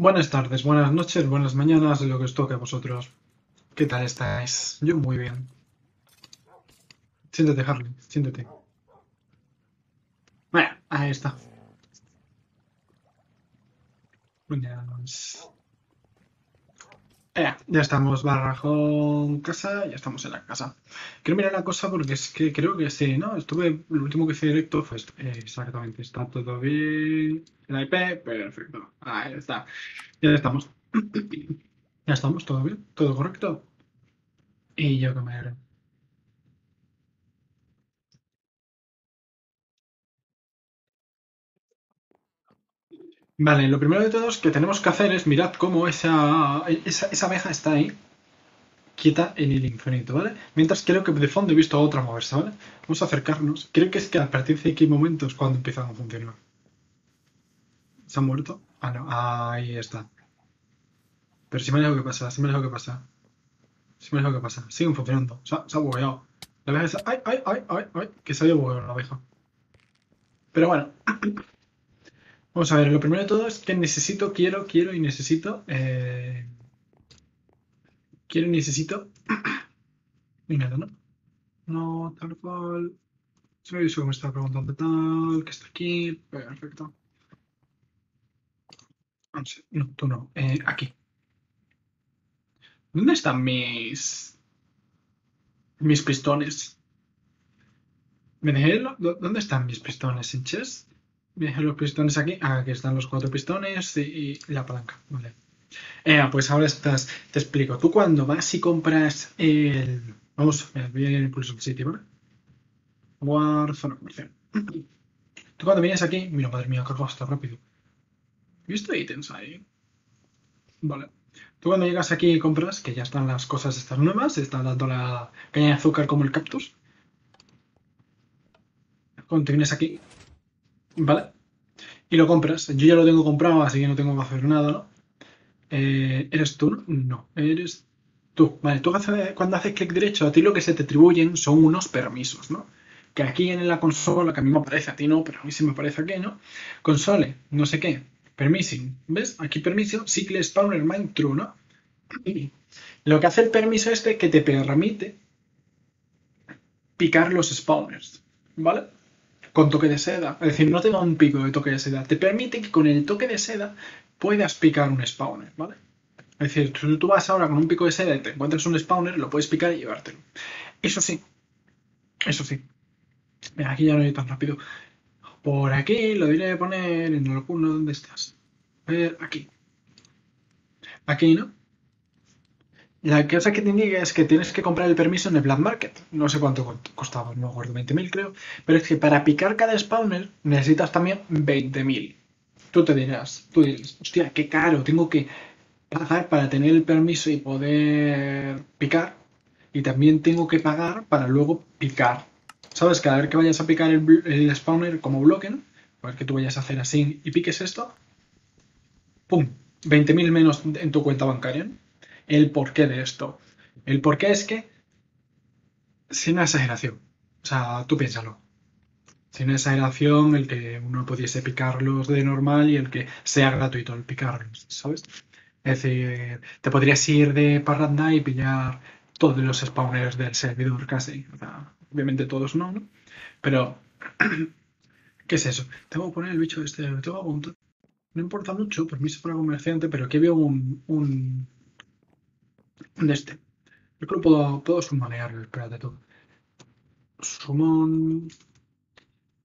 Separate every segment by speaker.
Speaker 1: Buenas tardes, buenas noches, buenas mañanas, lo que os toque a vosotros. ¿Qué tal estáis? Yo muy bien. Siéntate, Harley, siéntate. Bueno, ahí está. Eh, ya estamos, barrajón, casa, ya estamos en la casa. Quiero mirar la cosa porque es que creo que sí, ¿no? Estuve, lo último que hice directo fue esto. Eh, exactamente, está todo bien. El IP, perfecto. Ahí está. Ya estamos. ya estamos, todo bien, todo correcto. Y yo que me Vale, lo primero de todo es que tenemos que hacer es mirad cómo esa, esa, abeja está ahí, quieta en el infinito, ¿vale? Mientras creo que de fondo he visto otra moverse, ¿vale? Vamos a acercarnos. Creo que es que a partir de qué momentos cuando empiezan a funcionar. ¿Se ha muerto? Ah, no, ahí está. Pero si me dejo que pasa, si me dejo que pasa. Si me dejo que pasa. Siguen funcionando. Se ha, se bugueado. La abeja está... ¡Ay, ay, ay, ay, ay! Que se había bugueado la abeja. Pero bueno. Vamos a ver, lo primero de todo es que necesito, quiero, quiero y necesito. Eh, quiero y necesito. ¿no? No, tal cual. Se me que me estaba preguntando tal, que está aquí. Perfecto. No, tú no. Eh, aquí. ¿Dónde están mis. mis pistones? ¿Me dejé? ¿Dónde están mis pistones en chess? Los pistones aquí. Ah, aquí están los cuatro pistones y, la palanca. Vale. Eh, pues ahora estás, te explico. Tú cuando vas y compras el. Vamos, voy a ir el Pulse City, ¿vale? Warzone comercial. Tú cuando vienes aquí. Mira, madre mía, cargo hasta rápido. ¿He visto ítems ahí? Vale. Tú cuando llegas aquí y compras, que ya están las cosas estas nuevas, están dando la caña de azúcar como el cactus. Cuando te vienes aquí, ¿Vale? Y lo compras. Yo ya lo tengo comprado, así que no tengo que hacer nada, ¿no? Eh, ¿Eres tú? No, eres tú. Vale, tú cuando haces clic derecho, a ti lo que se te atribuyen son unos permisos, ¿no? Que aquí en la consola, que a mí me parece, a ti no, pero a mí sí me parece que ¿no? Console, no sé qué, permissing, ¿ves? Aquí permiso, cycle spawner mind true, ¿no? Y lo que hace el permiso este que te permite picar los spawners, ¿vale? Con toque de seda. Es decir, no te da un pico de toque de seda. Te permite que con el toque de seda puedas picar un spawner, ¿vale? Es decir, tú, vas ahora con un pico de seda y te encuentras un spawner, lo puedes picar y llevártelo. Eso sí. Eso sí. Mira, aquí ya no hay tan rápido. Por aquí lo diré poner en alguno donde estás. A ver, aquí. Aquí, ¿no? La cosa que te indica es que tienes que comprar el permiso en el Black Market. No sé cuánto costaba, no me acuerdo, 20.000 creo. Pero es que para picar cada spawner necesitas también 20.000. Tú te dirás, tú dices, hostia, qué caro, tengo que pagar para tener el permiso y poder picar. Y también tengo que pagar para luego picar. ¿Sabes? Cada vez que vayas a picar el, spawner como bloque, ¿no? a ver que tú vayas a hacer así y piques esto, ¡pum! 20.000 menos en tu cuenta bancaria. El porqué de esto. El porqué es que, sin exageración, o sea, tú piénsalo. Sin exageración, el que uno pudiese picarlos de normal y el que sea gratuito el picarlos, ¿sabes? Es decir, te podrías ir de parranda y pillar todos los spawners del servidor casi. O sea, obviamente todos no, ¿no? Pero, ¿qué es eso? Tengo que poner el bicho este, tengo que apuntar. No importa mucho, permiso para comerciante, pero aquí veo un de este. Yo creo que puedo, puedo sumanearlo, espérate tú. Summon.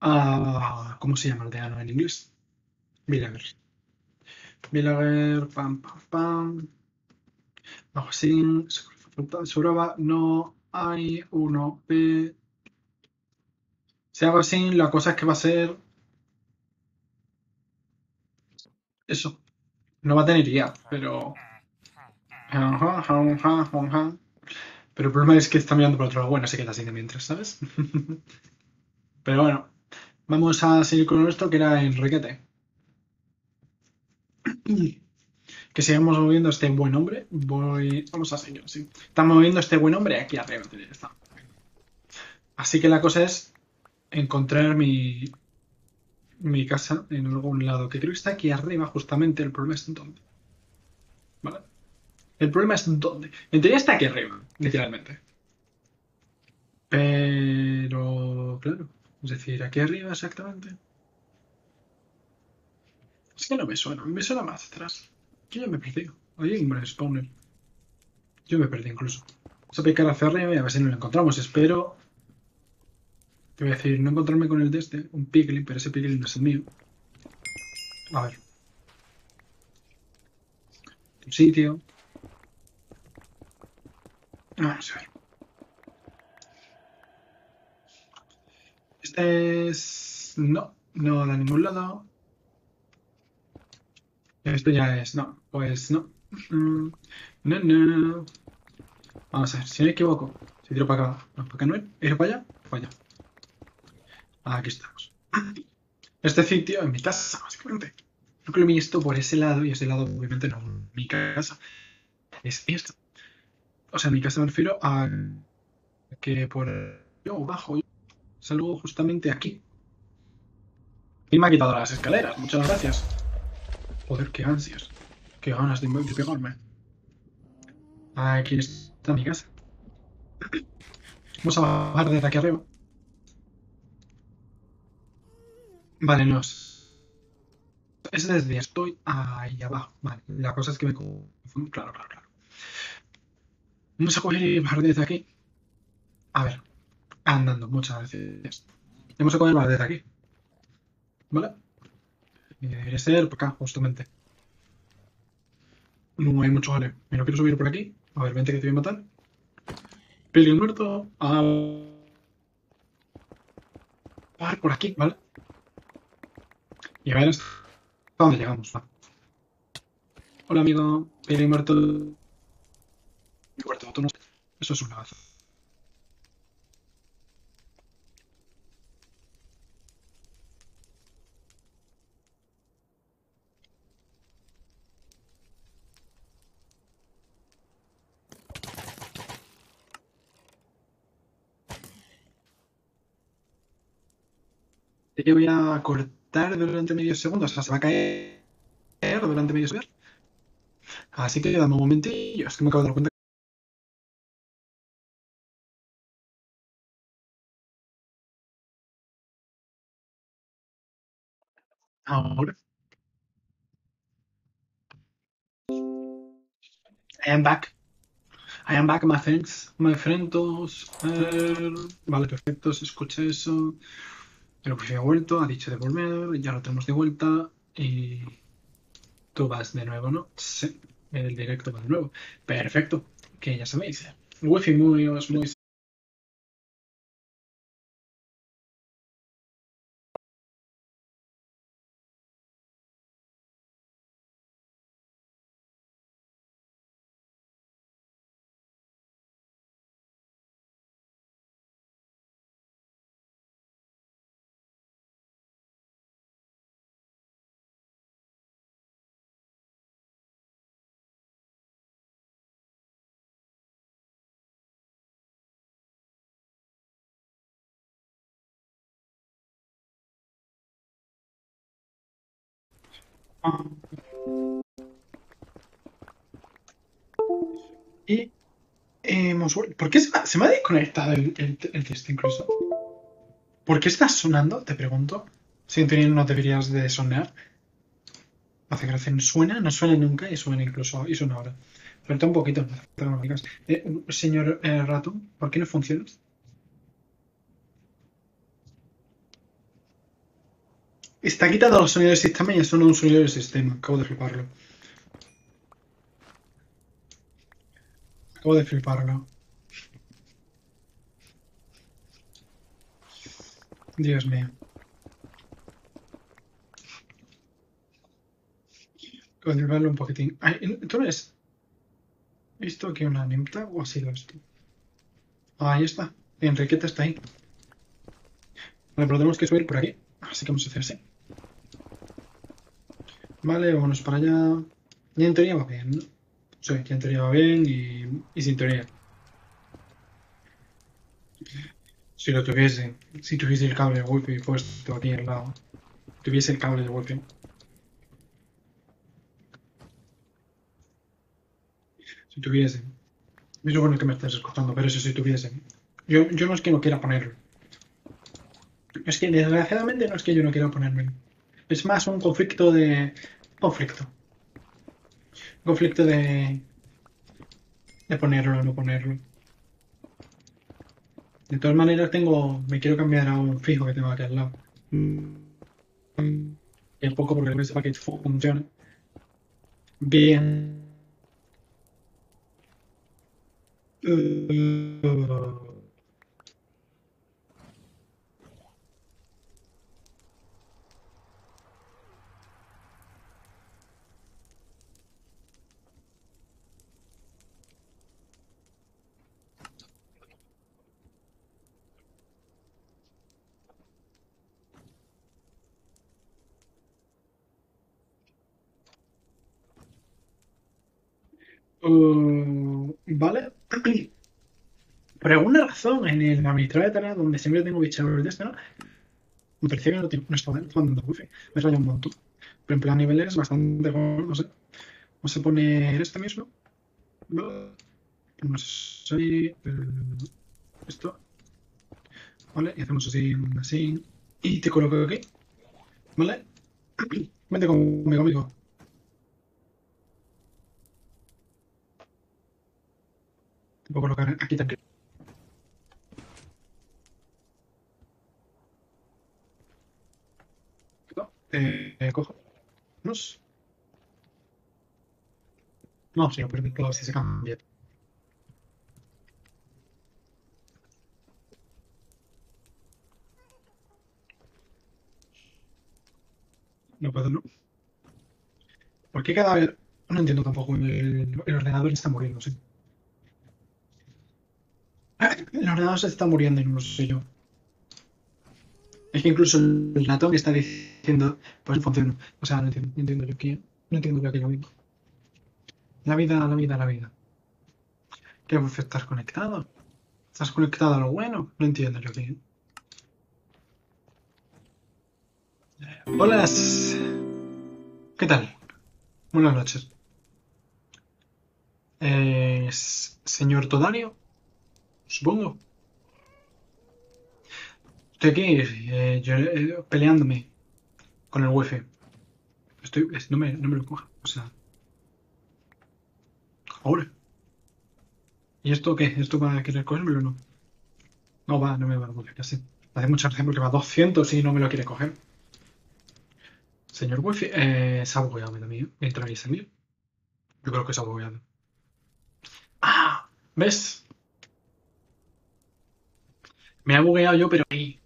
Speaker 1: Ah, ¿Cómo se llama el deano en inglés? Villager. Villager, pam, pam, pam. Sin. Sobraba, no hay uno P. Si hago así, la cosa es que va a ser. Eso. No va a tener IA, pero. Pero el problema es que está mirando por otro lado. Bueno, se queda así de mientras, ¿sabes? Pero bueno, vamos a seguir con nuestro que era Enriquete. Que sigamos moviendo este buen hombre. Voy... Vamos a seguir así. Estamos moviendo este buen hombre aquí arriba. Así que la cosa es encontrar mi, mi casa en algún lado. Que creo que está aquí arriba justamente. El problema es entonces. ¿vale? El problema es dónde. En teoría está aquí arriba, literalmente. Pero, claro, es decir, aquí arriba exactamente. Es que no me suena, me suena más atrás. Yo ya me perdí. Hay un spawner. Yo me perdí incluso. Vamos a picar a Ferry a ver si nos lo encontramos. Espero. Te voy a decir, no encontrarme con el de este, un piglin, pero ese piglin no es el mío. A ver. Un sitio. Vamos a ver. Este es... No, no da ningún lado. Esto ya es... No, pues no. Mm, no, no. Vamos a ver, si me equivoco. Si tiro para acá. No, para acá no. ¿Ir para allá? Para allá. Aquí estamos. Este sitio es mi casa, básicamente. Creo que lo he visto por ese lado y ese lado obviamente no mi casa. Es esto. O sea, mi casa me refiero a que por yo bajo salgo justamente aquí. Y me ha quitado las escaleras. Muchas gracias. Joder, qué ansias. Qué ganas de, de pegarme. Aquí está mi casa. Vamos a bajar desde aquí arriba. Vale, no. Es desde estoy ahí abajo. Vale, la cosa es que me confundo. Claro, claro, claro. Vamos a coger bajar desde aquí. A ver. Andando, muchas gracias. Vamos a coger desde aquí. ¿Vale? Y debería ser por acá, justamente. No hay mucho vale. Me lo quiero subir por aquí. A ver, vente que te voy a matar. Peli muerto. A... ver, por aquí, ¿vale? Y a ver hasta dónde llegamos. Hola, amigo. Peli muerto. Tú no... Eso es un lagazo. Yo voy a cortar durante medio segundo, o sea, se va a caer durante medio segundo. Así que dame un momentillo, es que me acabo de dar cuenta. Ahora. I am back. I am back, my friends. My friends. Eh, vale, perfecto, se escucha eso. El que ha vuelto, ha dicho de volver, ya lo tenemos de vuelta y tú vas de nuevo, ¿no? Sí, el directo va de nuevo. Perfecto, que ya sabéis. Wifi muy, muy Y hemos vuelto. ¿Por qué se me, ha desconectado el, el, el test incluso? ¿Por qué estás sonando? Te pregunto. Si no deberías de sonar. Hace gracia. Suena, no suena nunca y suena incluso. Y suena ahora. Falta un poquito. Eh, señor eh, Rato, ¿por qué no funciona? Está quitado los sonidos del sistema y eso no es un sonido del sistema. Acabo de fliparlo. Acabo de fliparlo. Dios mío. Acabo de fliparlo un poquitín. ¿Tú ves? ¿He visto aquí una nimta o ha sido esto? ahí está. Enriqueta está ahí. Vale, pero tenemos que subir por aquí. Así que vamos a hacer así. Vale, vámonos para allá. Ya en teoría va bien, ¿no? Sí, ya en teoría va bien y, y sin teoría. Si lo tuviese, si tuviese el cable de wifi puesto aquí al lado, tuviese el cable de wifi. Si tuviese. Es bueno que me estés escuchando, pero eso si tuviese. Yo, yo no es que no quiera ponerlo. Es que desgraciadamente no es que yo no quiera ponerme. Es más un conflicto de. Conflicto. Conflicto de. De ponerlo o no ponerlo. De todas maneras tengo. Me quiero cambiar a un fijo que tengo aquí al lado. Un poco porque el package funciona. Bien. Uh, Uh, vale. Por alguna razón, en el administrador de tareas, donde siempre tengo bicheros de este, ¿no? Me parecía que no, no estaba dando wifi. Me raya un montón. Pero en plan nivel es bastante no sé. Vamos a poner este mismo. No sé. Esto. Vale, y hacemos así, así. Y te coloco aquí. ¿Vale? Vente conmigo, amigo. Te puedo colocar aquí también. Eh, eh, cojo. No, si lo perdí todo, si se cambia. No puedo, no. ¿Por qué cada vez.? No entiendo tampoco. El, el ordenador está muriendo, sí. El ordenador se está muriendo y no lo sé yo. Es que incluso el ratón está diciendo, pues funciona. O sea, no entiendo, no entiendo yo qué, no entiendo yo aquello mismo. La vida, la vida, la vida. ¿Qué estás conectado? ¿Estás conectado a lo bueno? No entiendo yo qué. Hola. ¿Qué tal? Buenas noches. Eh, señor Todario supongo. Estoy aquí eh, yo, eh, peleándome con el wifi. Estoy, no, me, no me lo coja. O sea. Ahora. ¿Y esto qué? ¿Esto va a querer cogerme o no? No va, no me va a coger, casi. Hace mucha gracia porque va a 200 y no me lo quiere coger. Señor wifi, eh, se ha bugueado también. Entra y salir. Yo creo que se ha bugueado. ¡Ah! ¿Ves? Me ha bugueado yo, pero ahí.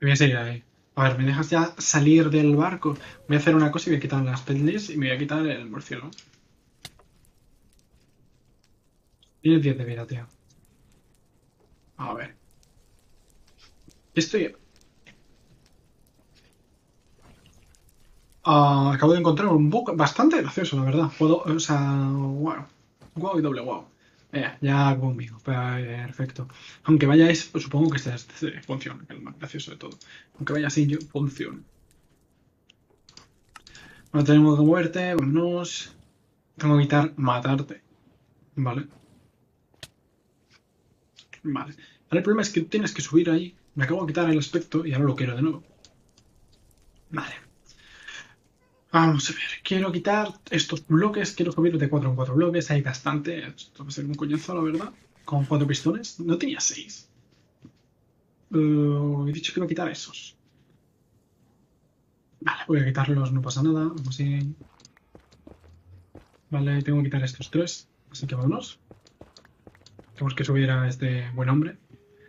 Speaker 1: Me voy a seguir ahí. A ver, ¿me dejas ya salir del barco? Voy a hacer una cosa y voy a quitar las pendlis y me voy a quitar el murciélago. Tienes 10 de vida, tío. A ver. Estoy... Ah, acabo de encontrar un bug bastante gracioso, la verdad. Puedo, o sea, wow. Wow y doble wow. Eh, ya conmigo, perfecto. Aunque vaya es, supongo que este, este funciona, el más gracioso de todo. Aunque vaya así, yo funciona. Bueno, tenemos que muerte, vámonos. Tengo que quitar matarte. Vale. Vale. Ahora el problema es que tienes que subir ahí. Me acabo de quitar el aspecto y ahora lo quiero de nuevo. Vale. Vamos a ver, quiero quitar estos bloques, quiero subir de 4 en 4 bloques, hay bastante, esto va a ser un coñazo la verdad, con 4 pistones, no tenía 6. Uh, he dicho que iba a quitar esos. Vale, voy a quitarlos, no pasa nada, vamos a ir... Vale, tengo que quitar estos tres, así que vámonos. Tenemos que subir a este buen hombre.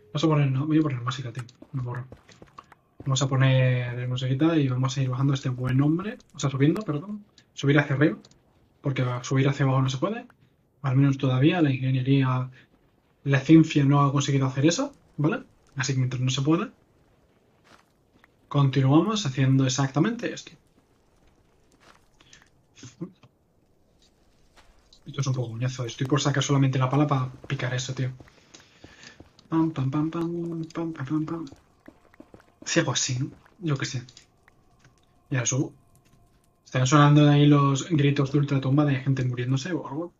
Speaker 1: Vamos a poner, no, voy a poner música, tío, me borro. Vamos a poner musiquita y vamos a ir bajando este buen nombre. O sea, subiendo, perdón. Subir hacia arriba. Porque subir hacia abajo no se puede. Al menos todavía la ingeniería, la ciencia no ha conseguido hacer eso. ¿Vale? Así que mientras no se puede, continuamos haciendo exactamente esto. Esto es un poco uñazo. Estoy por sacar solamente la pala para picar eso, tío. Pam, pam, pam, pam, pam, pam, pam, pam si hago así, yo qué sé. Ya subo. Están sonando ahí los gritos de ultratumba de gente muriéndose o algo.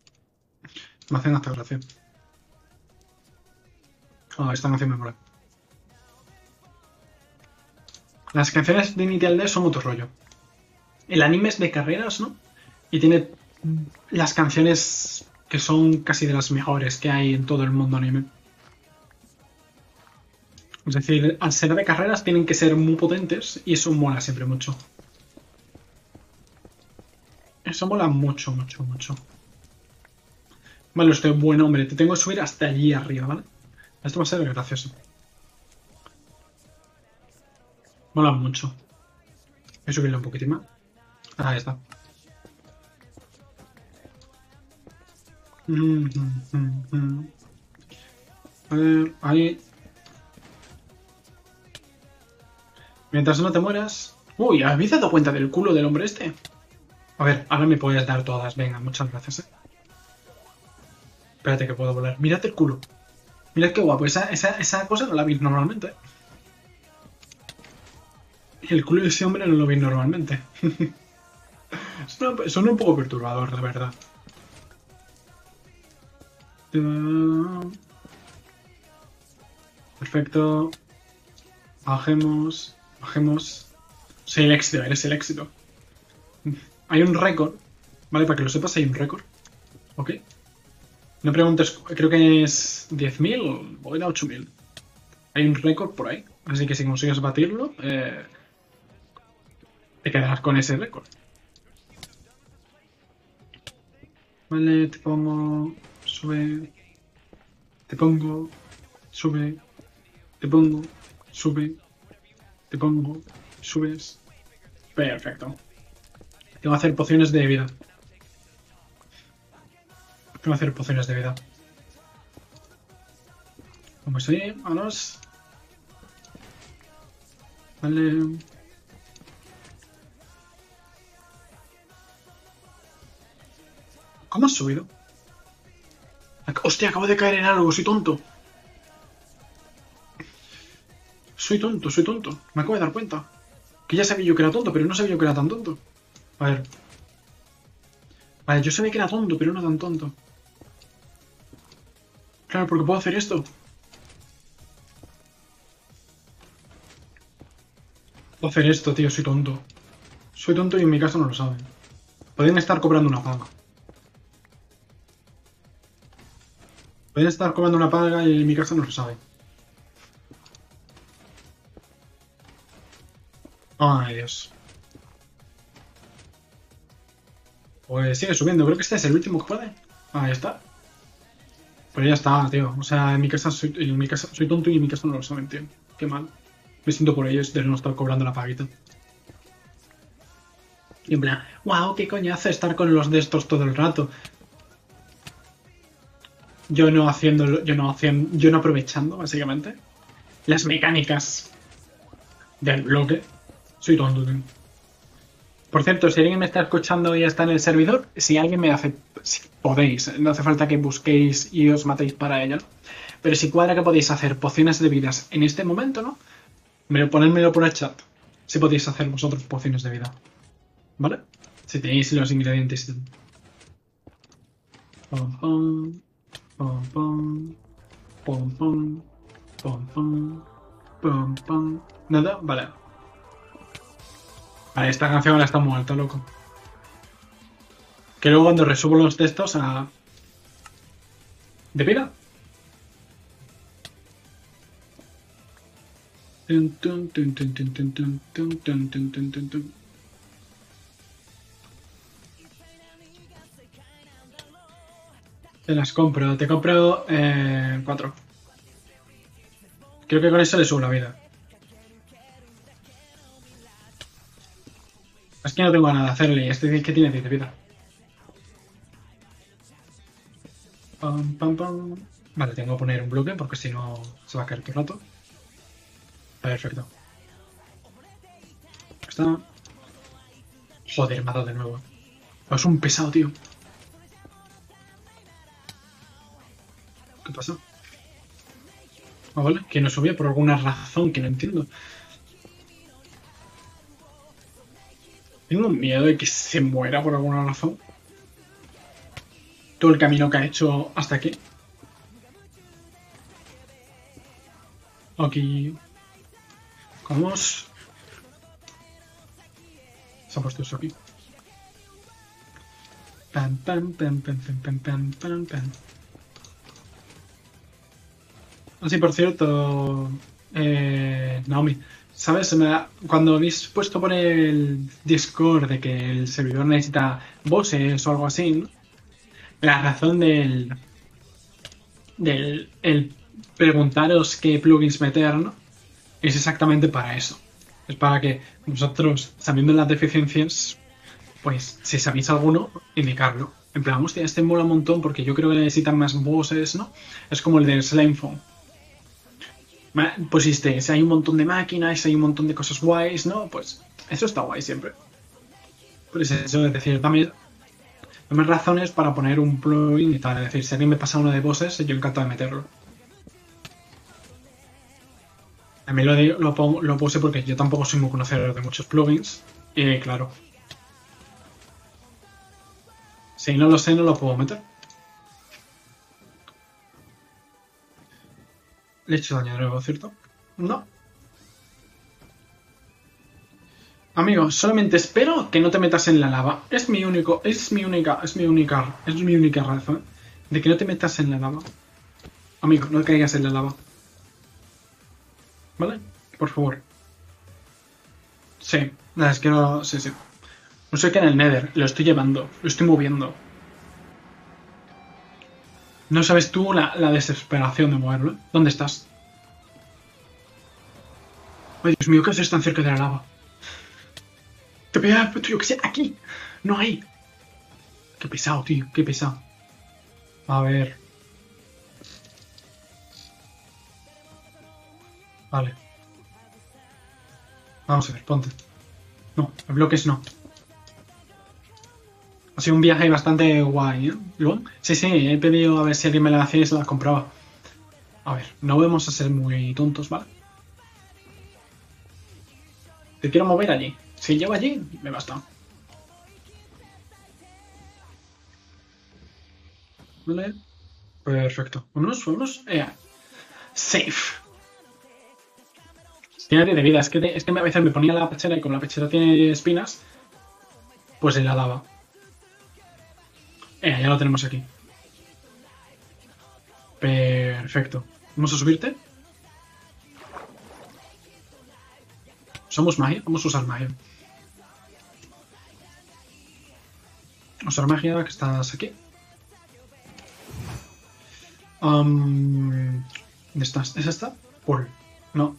Speaker 1: Me hacen hasta gracia. Ah, esta canción me mola. Las canciones de Initial D son otro rollo. El anime es de carreras, ¿no? Y tiene las canciones que son casi de las mejores que hay en todo el mundo anime. Es decir, al ser de carreras tienen que ser muy potentes y eso mola siempre mucho. Eso mola mucho, mucho, mucho. Vale, estoy buen hombre. Te tengo que subir hasta allí arriba, ¿vale? Esto va a ser gracioso. Mola mucho. Voy a subirle un poquitín más. Ahí está. Mm, mm, mm, ver, ahí. Mientras no te mueras. Uy, ¿habéis dado cuenta del culo del hombre este? A ver, ahora me puedes dar todas. Venga, muchas gracias, eh. Espérate que puedo volar. Mirad el culo. Mirad qué guapo. Esa, esa, cosa no la veis normalmente. El culo de ese hombre no lo veis normalmente. son un poco perturbador, de verdad. Perfecto. Bajemos. Bajemos. Soy el éxito, eres el éxito. Hay un récord. Vale, para que lo sepas, hay un récord. Ok. No preguntes, creo que es 10.000 o era 8.000. Hay un récord por ahí. Así que si consigues batirlo, eh, te quedarás con ese récord. Vale, te pongo. Sube. Te pongo. Sube. Te pongo. Sube. Te pongo. Subes. Perfecto. Tengo que hacer pociones de vida. Tengo que hacer pociones de vida. Como estoy, vámonos. Vale. ¿Cómo has subido? Hostia, acabo de caer en algo, soy tonto. Soy tonto, soy tonto. Me acabo de dar cuenta. Que ya sabía yo que era tonto, pero no sabía yo que era tan tonto. A ver. Vale, yo sabía que era tonto, pero no tan tonto. Claro, porque puedo hacer esto. Puedo hacer esto, tío, soy tonto. Soy tonto y en mi casa no lo saben. Pueden estar cobrando una paga. Pueden estar cobrando una paga y en mi casa no lo saben. Ay, Dios. Pues sigue subiendo. Creo que este es el último que puede. Ahí está. Pues ya está, tío. O sea, en mi casa soy, en mi casa soy tonto y en mi casa no lo saben, tío. Qué mal. Me siento por ellos de no estar cobrando la paguita. Y en plan, wow, qué coñazo estar con los de estos todo el rato. Yo no haciendo, yo no haciendo, yo no aprovechando, básicamente, las mecánicas del bloque. Soy tonto. Por cierto, si alguien me está escuchando y está en el servidor, si alguien me hace, si podéis, no hace falta que busquéis y os matéis para ello, ¿no? Pero si cuadra que podéis hacer pociones de vidas en este momento, ¿no? Me ponedmelo por el chat. Si podéis hacer vosotros pociones de vida. ¿Vale? Si tenéis los ingredientes. Pom, pom, pom, pom, pom. ¿Nada? Vale. Esta canción ahora está muerta, loco. Que luego cuando resubo los textos a... ¿De pila? Te las compro, te compro eh, cuatro. Creo que con eso le subo la vida. Es que no tengo nada de hacerle. Este que tiene 10 de vida. Vale, tengo que poner un bloque porque si no se va a caer todo el rato. Perfecto. Está. Joder, me ha dado de nuevo. Es un pesado, tío. ¿Qué pasa? Ah, vale, que no subía por alguna razón que no entiendo. Tengo miedo de que se muera por alguna razón. Todo el camino que ha hecho hasta aquí. Aquí. Vamos. Se ha puesto eso aquí. Pan, pan, pan, pan, pan, pan, pan, pan, Así, ah, por cierto, eh, Naomi, ¿sabes? Cuando habéis puesto por el Discord de que el servidor necesita voces o algo así, la razón del, del el preguntaros qué plugins meter, ¿no? Es exactamente para eso. Es para que vosotros, sabiendo las deficiencias, pues si sabéis alguno, indicarlo. En plan, hostia, este mola un montón porque yo creo que necesitan más voces, ¿no? Es como el del Slime Phone. Ma- Pusiste, si hay un montón de máquinas, si hay un montón de cosas guays, ¿no? Pues eso está guay siempre. Pues eso, es decir, dame, dame razones para poner un plugin y tal. Es decir, si alguien me pasa uno de voces, yo encantado de meterlo. A mí lo, digo- lo, lo puse porque yo tampoco soy muy conocedor de muchos plugins. Y claro. Si no lo sé, no lo puedo meter. Le he hecho daño de nuevo, ¿cierto? No. Amigo, solamente espero que no te metas en la lava. Es mi único, es mi única, es mi única, es mi única razón de que no te metas en la lava. Amigo, no caigas en la lava. ¿Vale? Por favor. Sí, nada, es que no, sí, sí. No sé qué en el Nether, lo estoy llevando, lo estoy moviendo. No sabes tú la, la desesperación de moverlo. ¿eh? ¿Dónde estás? Ay, Dios mío, ¿qué haces tan cerca de la lava? ¡Qué pesado, tío! ¡Que sea aquí! ¡No ahí! ¡Qué pesado, tío! ¡Qué pesado! A ver. Vale. Vamos a ver, ponte. No, bloques no. Ha sido un viaje bastante guay, ¿eh? Sí, sí, he pedido a ver si alguien me la hacía y se la compraba. A ver, no vamos a ser muy tontos, ¿vale? Te quiero mover allí. Si llego allí, me basta. Vale. Perfecto. Vámonos, vámonos. Eh, Safe. Tiene de vida. Es que, es que a veces me ponía la pechera y como la pechera tiene espinas, pues se la daba. Eh, ya lo tenemos aquí. Perfecto. ¿Vamos a subirte? ¿Somos magia? Vamos a usar magia. Usar magia, que estás aquí. Um, ¿Dónde estás? ¿Es esta? Por. No.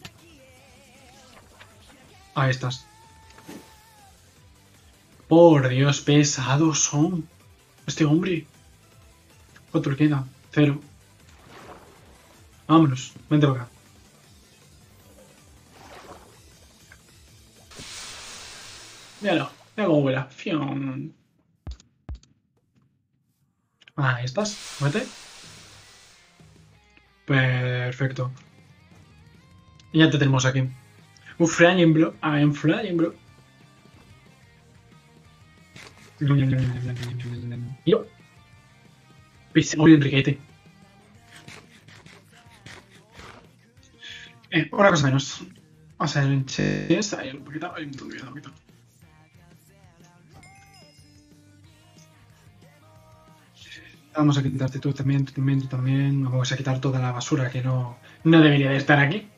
Speaker 1: Ahí estás. Por Dios, pesados son. Este hombre. ¿Cuánto le queda? Cero. Vámonos, vente para acá. Míralo, mira cómo vuela. Fion. Ahí estás, muévete. Perfecto. Y ya te tenemos aquí. Un flying bro. I'm flying bro. Yo. Enriquete. Eh, una cosa menos. Vamos a ver en chest. Ahí un poquito. Ahí un poquito. Vamos a quitarte tú también, tú también, tú también. Vamos a quitar toda la basura que no, no debería de estar aquí.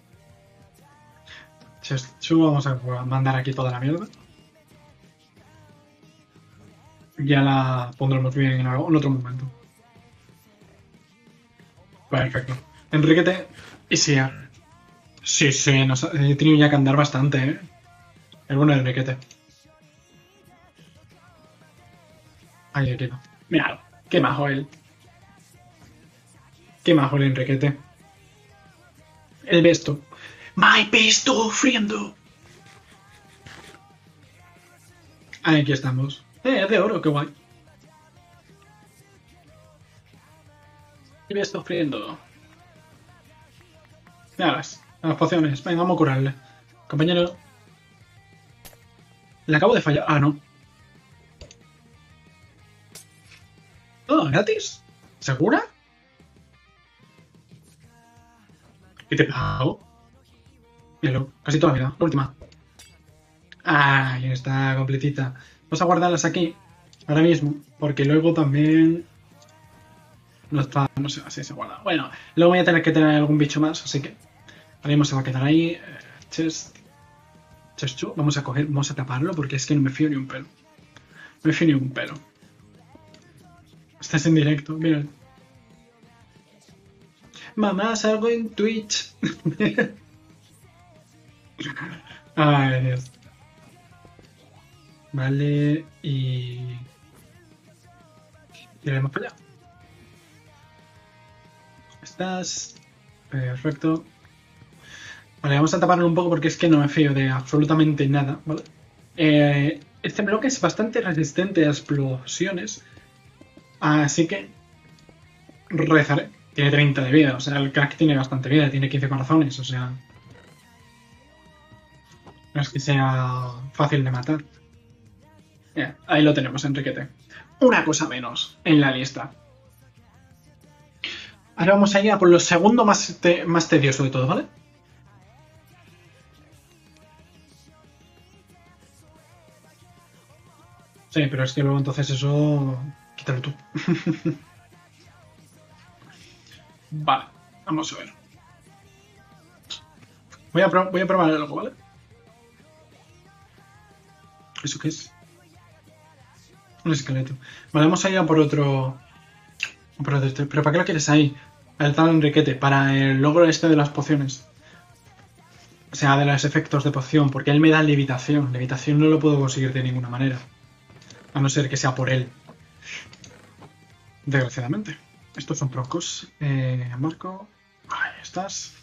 Speaker 1: Chest two, vamos a mandar aquí toda la mierda. Ya la pondremos bien en algo- en otro momento. Perfecto. Enriquete y Sia. Sí, sí, nos he tenido ya que andar bastante, ¿eh? El bueno de Enriquete. Ahí le quedo. Mira, qué majo él. Qué majo el Enriquete. El besto. ¡My besto friendo! Aquí estamos. Eh, es de oro, qué guay. El besto friendo. Mira las, pociones. Venga, vamos a curarle. Compañero. Le acabo de fallar. Ah, no. ¿Todo gratis? ¿Segura? ¿Y te pago? Míralo, casi toda la vida. La última. Ahí está, completita. Vamos a guardarlas aquí, ahora mismo, porque luego también... No está, no sé, así se guarda. Bueno, luego voy a tener que tener algún bicho más, así que... Ahora mismo se va a quedar ahí. Eh, chest. Chest. Vamos a coger, vamos a taparlo, porque es que no me fío ni un pelo. No me fío ni un pelo. Estás en directo, mira. Mamá, salgo en Twitch. Ay, Dios. Vale, y... Iremos para allá. Estás... Perfecto. Vale, vamos a taparlo un poco porque es que no me fío de absolutamente nada, ¿vale? Eh, este bloque es bastante resistente a explosiones, así que rezaré. Tiene 30 de vida, o sea, el crack tiene bastante vida, tiene 15 corazones, o sea... No es que sea fácil de matar. Yeah, ahí lo tenemos, Enriquete. Una cosa menos en la lista. Ahora vamos a ir a por lo segundo más, te más tedioso de todo, ¿vale? Sí, pero es que luego entonces eso... Quítalo tú. vale, vamos a ver. Voy a, voy a probar algo, ¿vale? ¿Eso qué es? Un esqueleto. Vale, vamos a ir por otro... Por otro este. ¿Pero para qué lo quieres ahí? El tal Enriquete, para el logro este de las pociones. O sea, de los efectos de poción, porque él me da levitación. Levitación no lo puedo conseguir de ninguna manera. A no ser que sea por él. Desgraciadamente. Estos son procos. Eh, Marco. Ahí estás.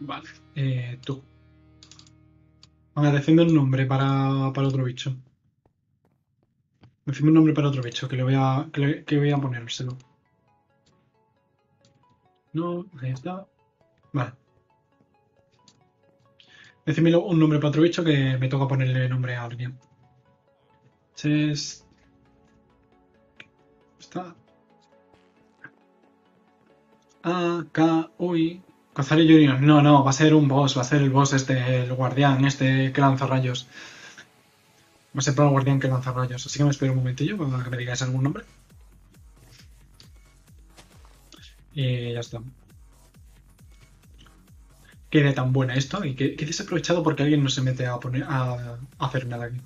Speaker 1: Vale. Eh, tú. Venga, decime un nombre para, para otro bicho. Decime un nombre para otro bicho, que le voy a, que, le, voy a ponérselo. No, ahí está. Vale. Decime un nombre para otro bicho que me toca ponerle nombre a alguien. Chest. Está. A, K, uy. Cazari Junior. No, no, va a ser un boss, va a ser el boss este, el guardián, este que lanza rayos. Para el guardián que lanza rayos. Así que me espero un momentillo para que me digáis algún nombre. Y ya está. Qué idea tan buena esto y qué, qué desaprovechado porque alguien no se mete a poner a hacer nada aquí.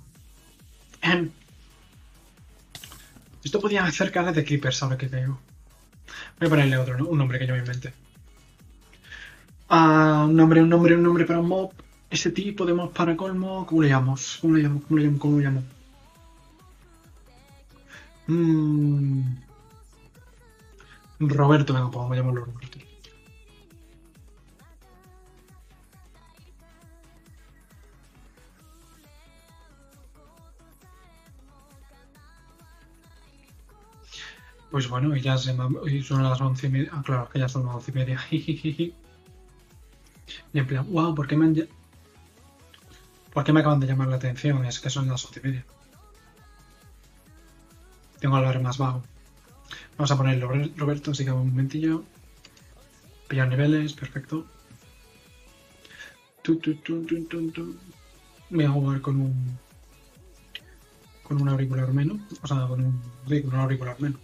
Speaker 1: Esto podía hacer cara de creepers ahora que tengo. Voy a ponerle otro, ¿no? Un nombre que yo me invente. Ah, un nombre, un nombre, un nombre para un mob. Ese tipo de mob para colmo. ¿Cómo le llamamos? ¿Cómo le llamo? ¿Cómo le llamo? ¿Cómo le llamo? Mm. Roberto, venga, pues vamos a llamarlo Roberto. Pues bueno, ya se hoy son las once y media. Ah, claro, que ya son las once y media. y en plan, wow, ¿por qué me han... ¿Por qué me acaban de llamar la atención? Es que son las once y media. Tengo ver más vago. Vamos a ponerlo Roberto, así que un momentillo. Pillar niveles, perfecto. Tu, tu, tu, Voy a jugar con un. con un auricular menos. O sea, con un, auricular menos.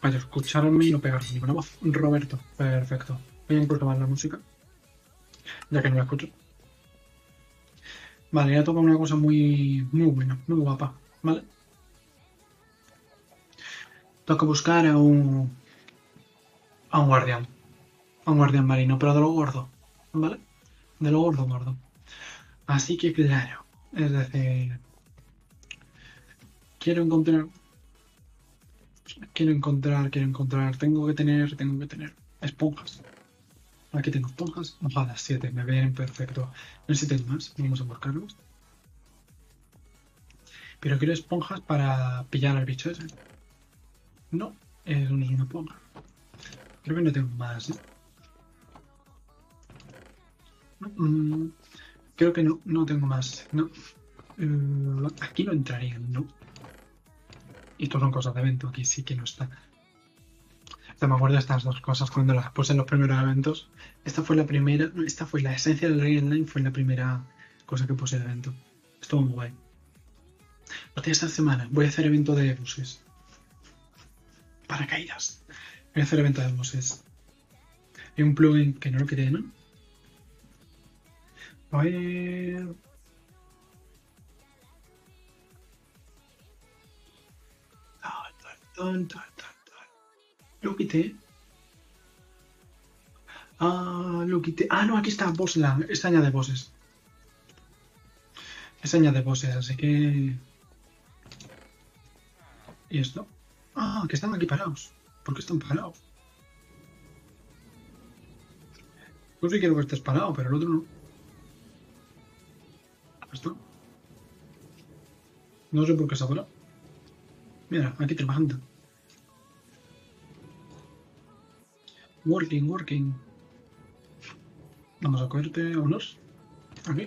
Speaker 1: Para escucharme y no pegar ninguna voz. Roberto, perfecto. Voy a más la música. Ya que no la escucho. Vale, ya toca una cosa muy, muy buena, muy guapa. ¿Vale? Toca buscar a un. a un guardián. A un guardián marino, pero de lo gordo. ¿Vale? De lo gordo, gordo. Así que claro. Es decir. Quiero encontrar. Quiero encontrar, quiero encontrar. Tengo que tener, tengo que tener. Esponjas. Aquí tengo esponjas mojadas, 7. Me ven perfecto. Necesito más. Vamos a buscarlos. Pero quiero esponjas para pillar al bicho ese. No, eso no es una esponja. Creo que no tengo más. ¿eh? Mm, Creo que no, no tengo más. No. Eh, aquí no entrarían, ¿no? Y esto son cosas de evento, aquí sí que no está. O me acuerdo de estas dos cosas cuando las puse en los primeros eventos. Esta fue la primera, esta fue la esencia del Rey Online, fue la primera cosa que puse de evento. Estuvo muy guay. A esta semana voy a hacer evento de buses. Paracaídas. Voy a hacer evento de buses. Hay un plugin que no lo quería, ¿no? A ver. Lo quité. Ah, lo quité. Ah, no, aquí está, Bossland. Esta añade bosses. Esta añade así que. ¿Y esto? Ah, que están aquí parados. ¿Por qué están parados? Pues sí quiero que estés parado, pero el otro no. ¿Esto? No sé por qué está parado. Mira, aquí trabajando. Working, working. Vamos a cogerte unos. Aquí.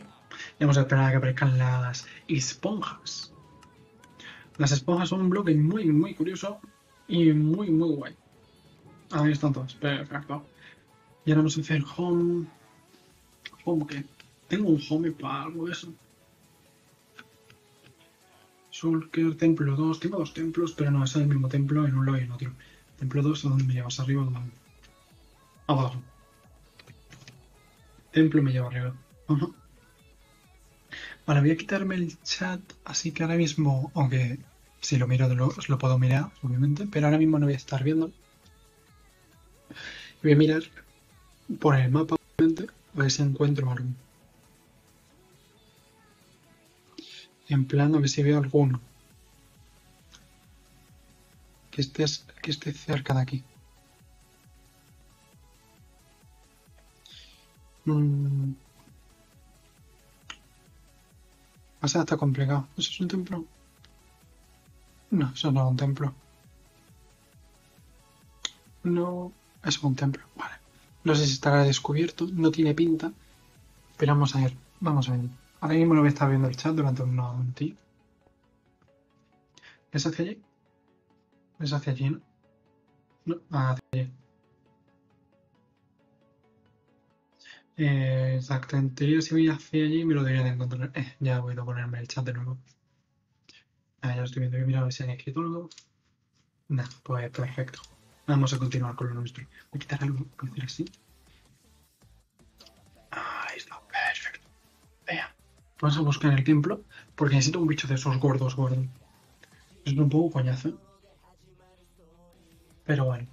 Speaker 1: Y vamos a esperar a que aparezcan las esponjas. Las esponjas son un bloque muy, muy curioso y muy, muy guay. Ahí están todas. Perfecto. Y ahora vamos a hacer home. ¿Home qué? Tengo un home para algo de eso. Shulker, templo 2. Tengo dos templos, pero no, es el mismo templo en un lado y en otro. Templo 2, ¿a dónde me llevas? ¿Arriba o abajo? Templo me lleva arriba. Vale, voy a quitarme el chat, así que ahora mismo, aunque si lo miro, lo, lo puedo mirar, obviamente, pero ahora mismo no voy a estar viendo. Voy a mirar por el mapa, obviamente, a ver si encuentro algo. En plan, a ver si veo alguno. Que esté, que esté cerca de aquí. Mm. O sea, está complicado. ¿Eso es un templo? No, eso no es un templo. No, es un templo. Vale. No sé si estará descubierto, no tiene pinta. Pero vamos a ver, vamos a ver. Ahora mismo lo voy a estar viendo el chat durante un momentillo. ¿Es hacia allí? ¿Es hacia allí, no? No, hacia allí. Eh, exacto, en teoría si voy hacia allí me lo debería de encontrar. Eh, ya voy a ponerme el chat de nuevo. Ah, ya estoy viendo, voy a mirar a ver si han escrito algo. Nah, pues perfecto. Vamos a continuar con lo nuestro. Voy a quitar algo, voy a hacer así. Ahí está, perfecto. Vea. Vamos a buscar el templo, porque necesito un bicho de esos gordos, gordos. Es un poco coñazo. Pero bueno.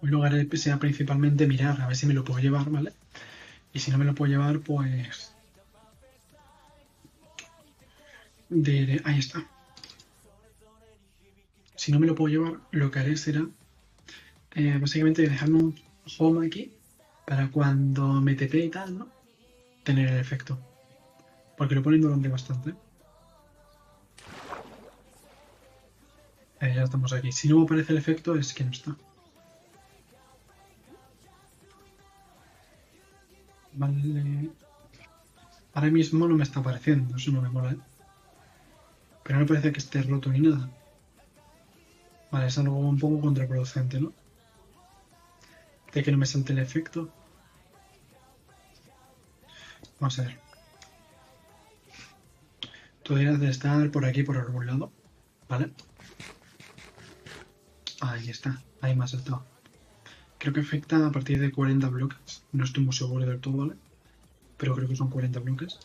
Speaker 1: Hoy lo que sea principalmente mirar, a ver si me lo puedo llevar, ¿vale? Y si no me lo puedo llevar, pues... De, Ahí está. Si no me lo puedo llevar, lo que haré será... Eh, básicamente dejarme un home aquí para cuando me TP y tal, ¿no? Tener el efecto. Porque lo ponen durante bastante. Eh, ya estamos aquí. Si no aparece el efecto, es que no está. Vale. Ahora mismo no me está apareciendo, eso no me mola, ¿eh? Pero no parece que esté roto ni nada. Vale, es algo un poco contraproducente, ¿no? De que no me salte el efecto. Vamos a ver. Tú deberías de estar por aquí, por algún lado. ¿Vale? Ahí está. Ahí me ha saltado. Creo que afecta a partir de 40 bloques. No estoy muy seguro del todo, ¿vale? Pero creo que son 40 bloques.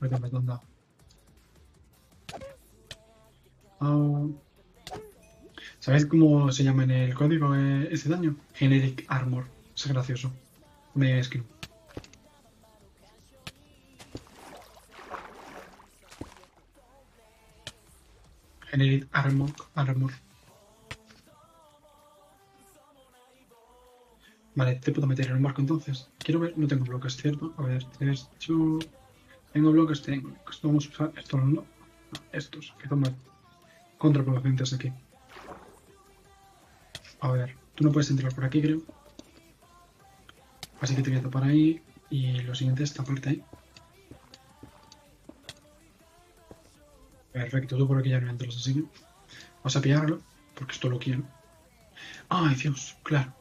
Speaker 1: Ahorita me han dado. Oh. ¿Sabéis cómo se llama en el código eh, ese daño? Generic Armor. Es gracioso. Me escribo. Generic Armor. Armor. Vale, te puedo meter en un barco entonces. Quiero ver, no tengo bloques, ¿cierto? A ver, yo... Tengo bloques, tengo bloques. Vamos a usar estos, ¿no? Estos, que son más contraproducentes aquí. A ver. Tú no puedes entrar por aquí, creo. Así que te voy a tapar ahí. Y lo siguiente es taparte ahí. Perfecto, tú por aquí ya no entras, así que vas a pillarlo, porque esto lo quiero. ¡Ay, Dios! Claro,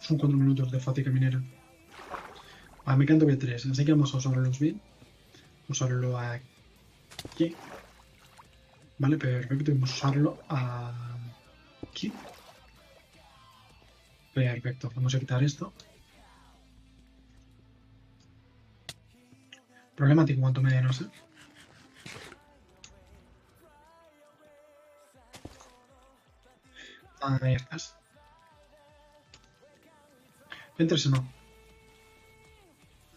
Speaker 1: son cuatro minutos de fatiga minera. Ah, me canto B3, así que vamos a usarlos bien. Usarlo aquí. Vale, perfecto, vamos a usarlo aquí. Perfecto, vamos a quitar esto. Problemático cuanto menos, ¿eh? Ahí estás. Entres o no.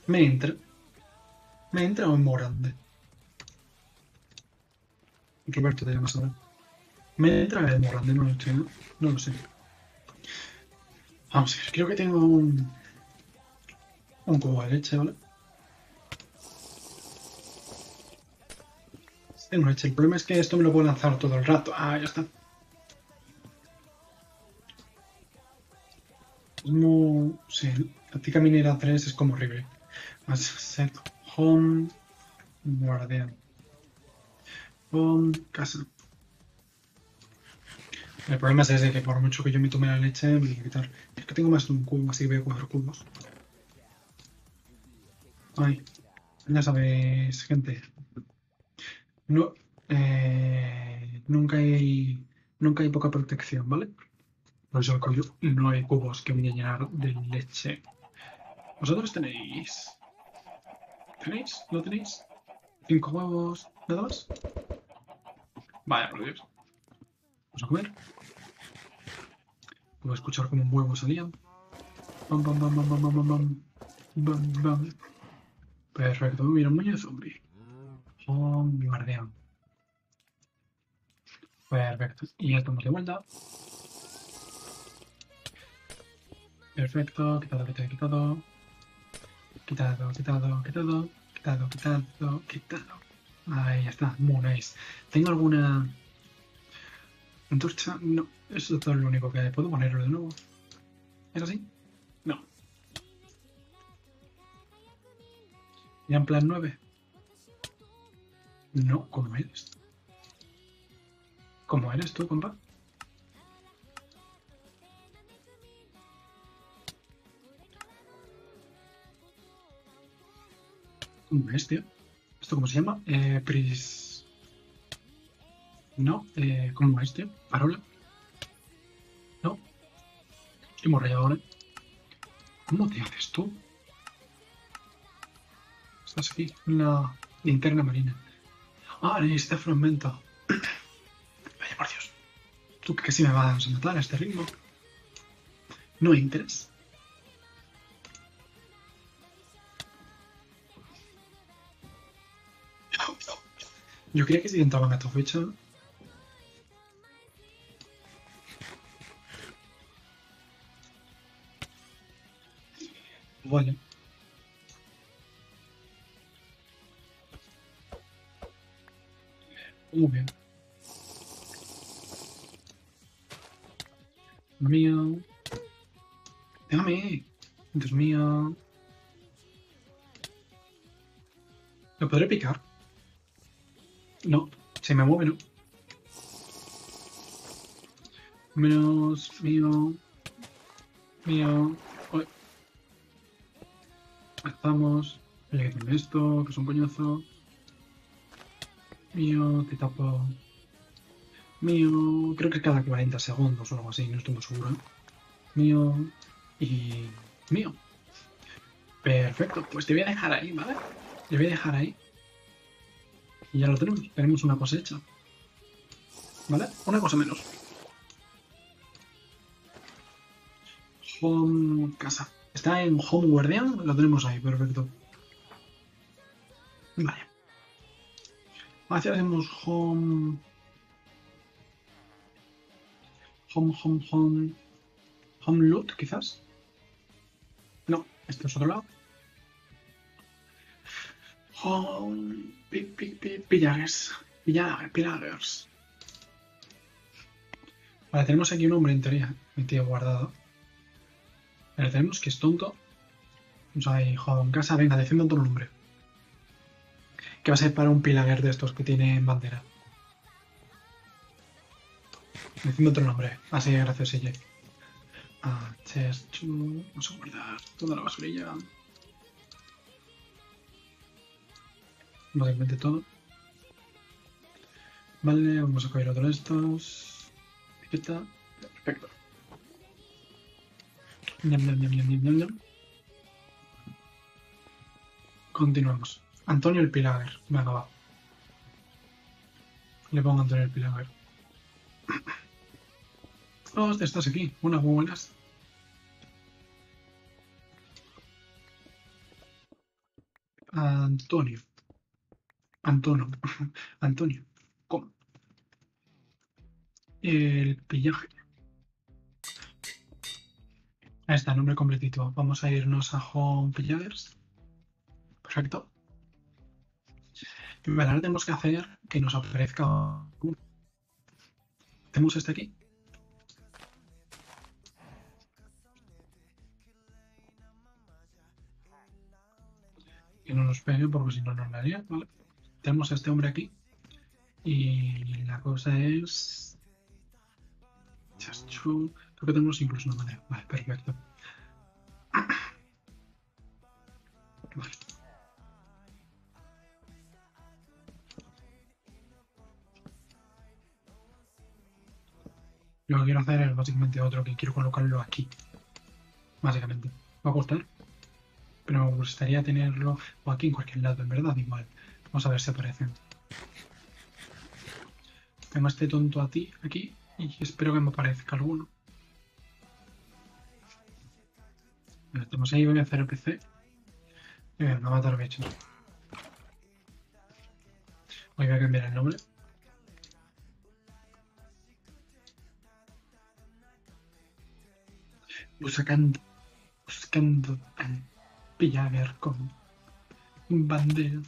Speaker 1: Me entra. Me entra muy grande. Roberto te llamas ahora. Me entra muy grande, no lo sé. No, no lo sé. Vamos a ver, creo que tengo un. Un cubo de leche, ¿vale? Tengo leche. El problema es que esto me lo puedo lanzar todo el rato. Ah, ya está. Como. Sí, Táctica Minera 3 es como horrible. Set home. Guardián. Home. Casa. El problema es ese, que por mucho que yo me tome la leche, me voy a quitar. Es que tengo más de un cubo, así que veo cuatro cubos. Ay, ya sabéis, gente. No, eh, nunca hay, nunca hay poca protección, ¿vale? Por eso no hay cubos que voy a llenar de leche. ¿Vosotros tenéis? ¿Tenéis? ¿No tenéis? ¿Cinco huevos? ¿Nada más? Vaya, por Dios. Vamos a comer. Puedo escuchar como un huevo salía. Bam, bam, bam, bam, bam, bam, bam. Perfecto. Mira, un moño de zombie. Oh, mi guardián. Perfecto. Y ya estamos de vuelta. Perfecto, quitado, quitado, quitado. Quitado, quitado, quitado. Quitado, quitado, quitado. Ahí está, muy nice. ¿Tengo alguna antorcha? No, eso es todo lo único que puedo ponerlo de nuevo. ¿Es así? No. ¿Ya en plan 9? No, ¿cómo eres? ¿Cómo eres tú, compa? ¿Cómo es, tío? ¿Esto cómo se llama? Eh, pris... No, eh, ¿cómo es, tío? ¿Parola? No. Estoy rayado ahora. ¿Cómo te haces tú? Estás aquí, en la linterna marina. Ah, necesita fragmento. Vaya por Dios. Tú que casi me vas a matar a este ritmo. No interés. Yo creía que si entraban a esta fecha. Vale. Muy bien. Mío. Déjame. Dios mío. ¿Lo podré picar? No, se me mueve, no. Menos mío. Mío. Uy. Estamos. Voy a esto, que es un coñazo. Mío, te tapo. Mío, creo que cada 40 segundos o algo así, no estoy muy seguro. Mío y mío. Perfecto, pues te voy a dejar ahí, ¿vale? Te voy a dejar ahí. Y ya lo tenemos. Tenemos una cosecha. ¿Vale? Una cosa menos. Home casa. Está en Home Guardian. Lo tenemos ahí. Perfecto. Vale. Así hacemos Home... Home, home, home... Home loot, quizás. No, este es otro lado. Home... Pillagers. Pillagers. Vale, tenemos aquí un hombre en teoría, mi tío guardado. Pero tenemos que es tonto. O sea, hijo en casa, venga, defiende otro nombre. ¿Qué va a ser para un pilager de estos que tienen bandera? Defiende otro nombre. Así, gracias, CJ. Ah. Vamos a guardar toda la basurilla. Básicamente todo. Vale, vamos a coger otro de estos. Etiqueta. Perfecto. Ñam, ñam, ñam, ñam, ñam, ñam, ñam. Continuamos. Antonio el Pilager. Venga, va. Le pongo Antonio el Pilager. Oh, estás aquí. Muy buenas. Antonio. Antonio. Antonio. ¿Cómo? El pillaje. Ahí está, nombre completito. Vamos a irnos a Home Pillagers. Perfecto. Y ahora tenemos que hacer que nos aparezca uno. Hacemos este aquí. Que no nos pegue porque si no nos daría, ¿vale? Tenemos a este hombre aquí. Y la cosa es... Just true. Creo que tenemos incluso una manera. Vale, perfecto. Vale. Lo que quiero hacer es básicamente otro que quiero colocarlo aquí. Básicamente. Va a costar. Pero me gustaría tenerlo o aquí en cualquier lado, en verdad, igual. Vamos a ver si aparecen. Tengo este tonto a ti aquí y espero que me aparezca alguno. Tenemos ahí, voy a hacer el PC. Y me va a matar bicho. Voy a cambiar el nombre. Buscando, buscando al pillager con bandera.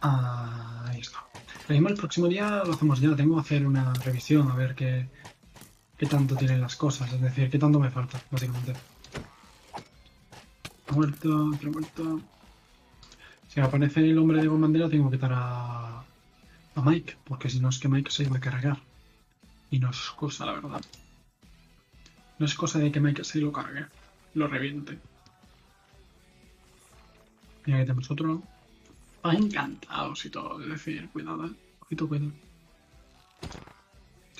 Speaker 1: Ahí está. Lo mismo el próximo día lo hacemos ya. Tengo que hacer una revisión a ver qué, qué tanto tienen las cosas. Es decir, qué tanto me falta, básicamente. Muerto, otro muerto. Si aparece el hombre de con bandera, tengo que quitar a, a Mike. Porque si no es que Mike se iba a cargar. Y no es cosa, la verdad. No es cosa de que Mike se lo cargue. Lo reviente. Mira que tenemos otro. Encantados y todo. Es decir, cuidado, eh. Ojito, cuidado.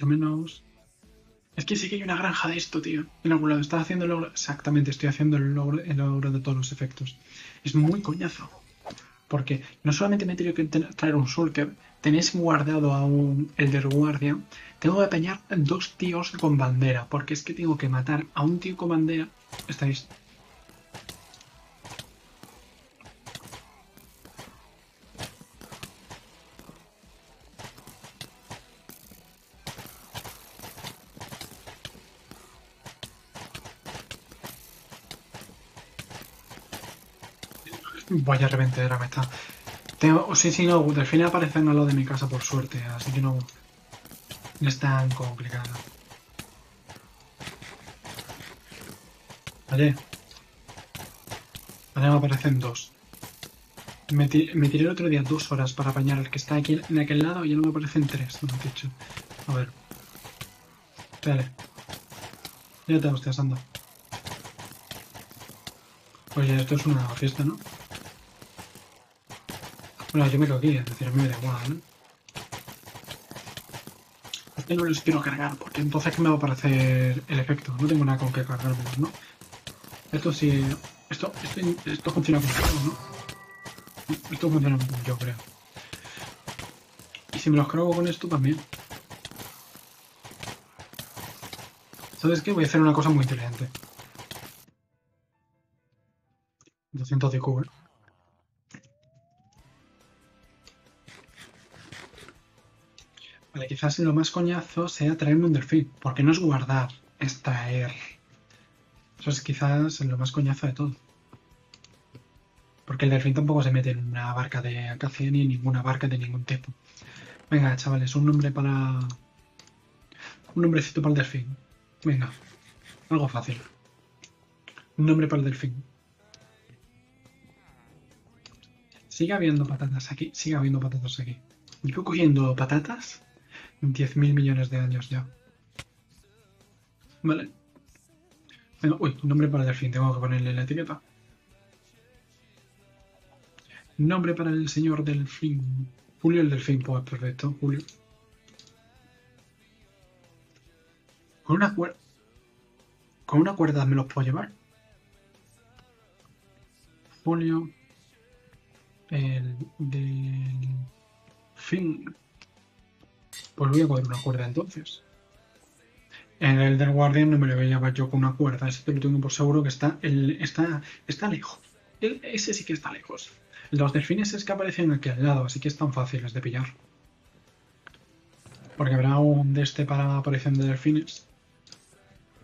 Speaker 1: Lo menos. Es que sí que hay una granja de esto, tío. En algún lado. Estás haciendo el logro. Exactamente, estoy haciendo el logro, el logro de todos los efectos. Es muy coñazo. Porque no solamente me he tenido que traer un Shulker, tenéis guardado a un Elder Guardia. Tengo que peñar dos tíos con bandera. Porque es que tengo que matar a un tío con bandera. Estáis. Vaya reventadera me está. Tengo, sí, sí, no, Delfín aparece al lado de mi casa por suerte, así que no, no es tan complicado. Vale. Vale, me aparecen dos. Me, ti- me tiré el otro día dos horas para apañar al que está aquí en aquel lado y ya no me aparecen tres, me dicho. A ver. Espérale. Ya te hostias, anda. Oye, esto es una fiesta, ¿no? Bueno, yo me quedo aquí, es decir, a mí me da igual, ¿no? Es que no los quiero cargar, porque entonces ¿qué me va a aparecer el efecto? No tengo nada con que cargármelos, ¿no? Esto sí... Esto, esto, esto funciona como yo, ¿no? Esto funciona yo, creo. Y si me los cargo con esto también. ¿Sabes qué? Voy a hacer una cosa muy inteligente. 200 de IQ, ¿eh? Quizás lo más coñazo sea traerme un delfín, porque no es guardar, es traer. Eso es quizás lo más coñazo de todo. Porque el delfín tampoco se mete en una barca de acacia ni en ninguna barca de ningún tipo. Venga, chavales, un nombre para. Un nombrecito para el delfín. Venga. Algo fácil. Un nombre para el delfín. Sigue habiendo patatas aquí. Sigue habiendo patatas aquí. Llevo cogiendo patatas 10.000 millones de años ya. Vale. Venga, uy, nombre para el delfín. Tengo que ponerle la etiqueta. Nombre para el señor delfín. Julio el delfín, pues perfecto, Julio. Con una cuerda. Con una cuerda me los puedo llevar. Julio. El del fin. Pues voy a coger una cuerda entonces. En el del Guardian no me lo voy a llevar yo con una cuerda. Ese te lo tengo por seguro que está, el, está, está lejos. El, ese sí que está lejos. Los delfines es que aparecen aquí al lado, así que están fáciles de pillar. Porque habrá un de este para aparición de delfines.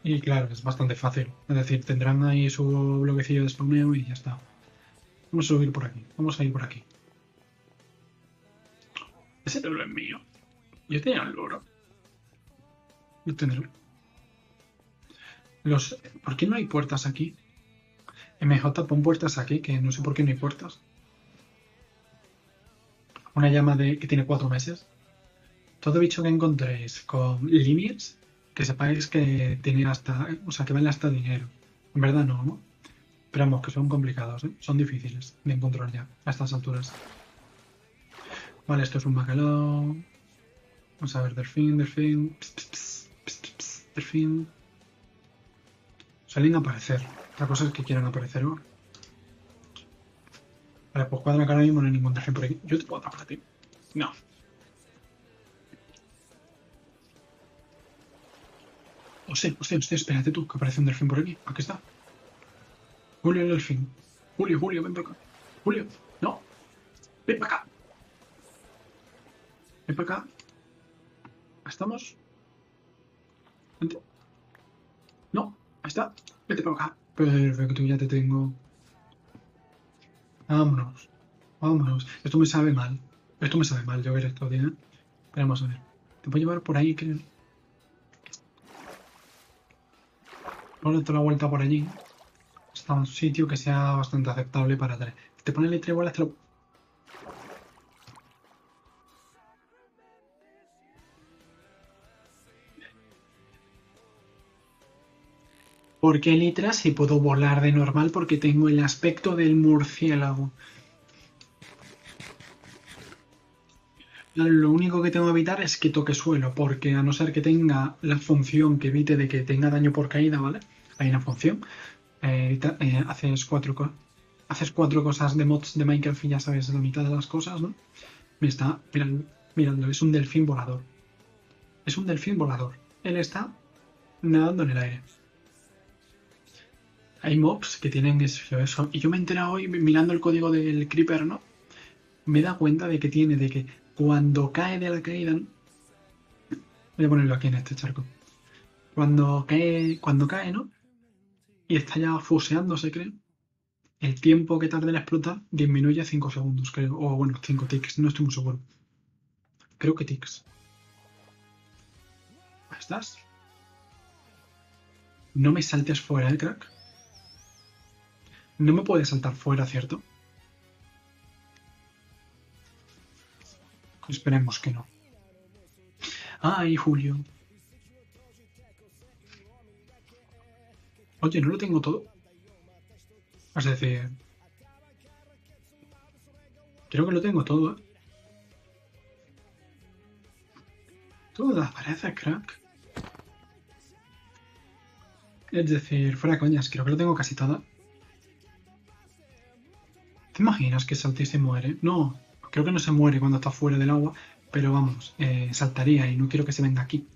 Speaker 1: Y claro, es bastante fácil. Es decir, tendrán ahí su bloquecillo de spawneo y ya está. Vamos a subir por aquí. Vamos a ir por aquí. Ese loro es mío. Yo tenía el loro. Yo tendré. Los... ¿Por qué no hay puertas aquí? MJ, pon puertas aquí, que no sé por qué no hay puertas una llama de, que tiene cuatro meses. Todo bicho que encontréis con líneas, que sepáis que tiene hasta, o sea, que vale hasta dinero. En verdad no, ¿no? Pero vamos, que son complicados, ¿eh? son difíciles de encontrar ya a estas alturas. Vale, esto es un bacalao. Vamos a ver, delfín, delfín. delfín. Suelen aparecer. La cosa es que quieran aparecer ahora. Vale, pues cuadra que ahora mismo no hay ningún delfín por aquí. Yo te puedo atrapar a ti. No. O sea, o sea, espérate tú, que aparece un delfín por aquí. Aquí está. Julio el delfín. Julio, Julio, ven para acá. Julio, no. Ven para acá. Ven para acá. ¿Estamos? No, ahí está. Vete para acá. Perfecto, ya te tengo. Vámonos. Vámonos. Esto me sabe mal. Esto me sabe mal, yo ver esto, ¿eh? Pero vamos a ver. Te voy a llevar por ahí, creo. Voy a dar la vuelta por allí. Está un sitio que sea bastante aceptable para traer. Te pone el igual, te lo... Porque litra si puedo volar de normal porque tengo el aspecto del murciélago. Lo único que tengo que evitar es que toque suelo, porque a no ser que tenga la función que evite de que tenga daño por caída, ¿vale? Hay una función. Eh, eh, haces, cuatro haces cuatro cosas de mods de Minecraft y ya sabes la mitad de las cosas, ¿no? Me está mirando, mirando, es un delfín volador. Es un delfín volador. Él está nadando en el aire hay mobs que tienen eso, Y yo me he enterado hoy mirando el código del Creeper, ¿no? Me dado cuenta de que tiene, de que cuando cae de caída, voy a ponerlo aquí en este charco. Cuando cae, cuando cae, ¿no? Y está ya fuseándose, creo. El tiempo que tarda en explotar disminuye a 5 segundos, creo. O bueno, 5 ticks, no estoy muy seguro. Creo que ticks. ¿Estás? No me saltes fuera, ¿eh, crack? No me puede saltar fuera, ¿cierto? Esperemos que no. Ay, Julio. Oye, ¿no lo tengo todo? Es decir... Creo que lo tengo todo, ¿eh? Todo parece crack. Es decir, fuera coñas, creo que lo tengo casi todo. ¿Te imaginas que salte y muere? No, creo que no se muere cuando está fuera del agua, pero vamos, eh, saltaría y no quiero que se venga aquí.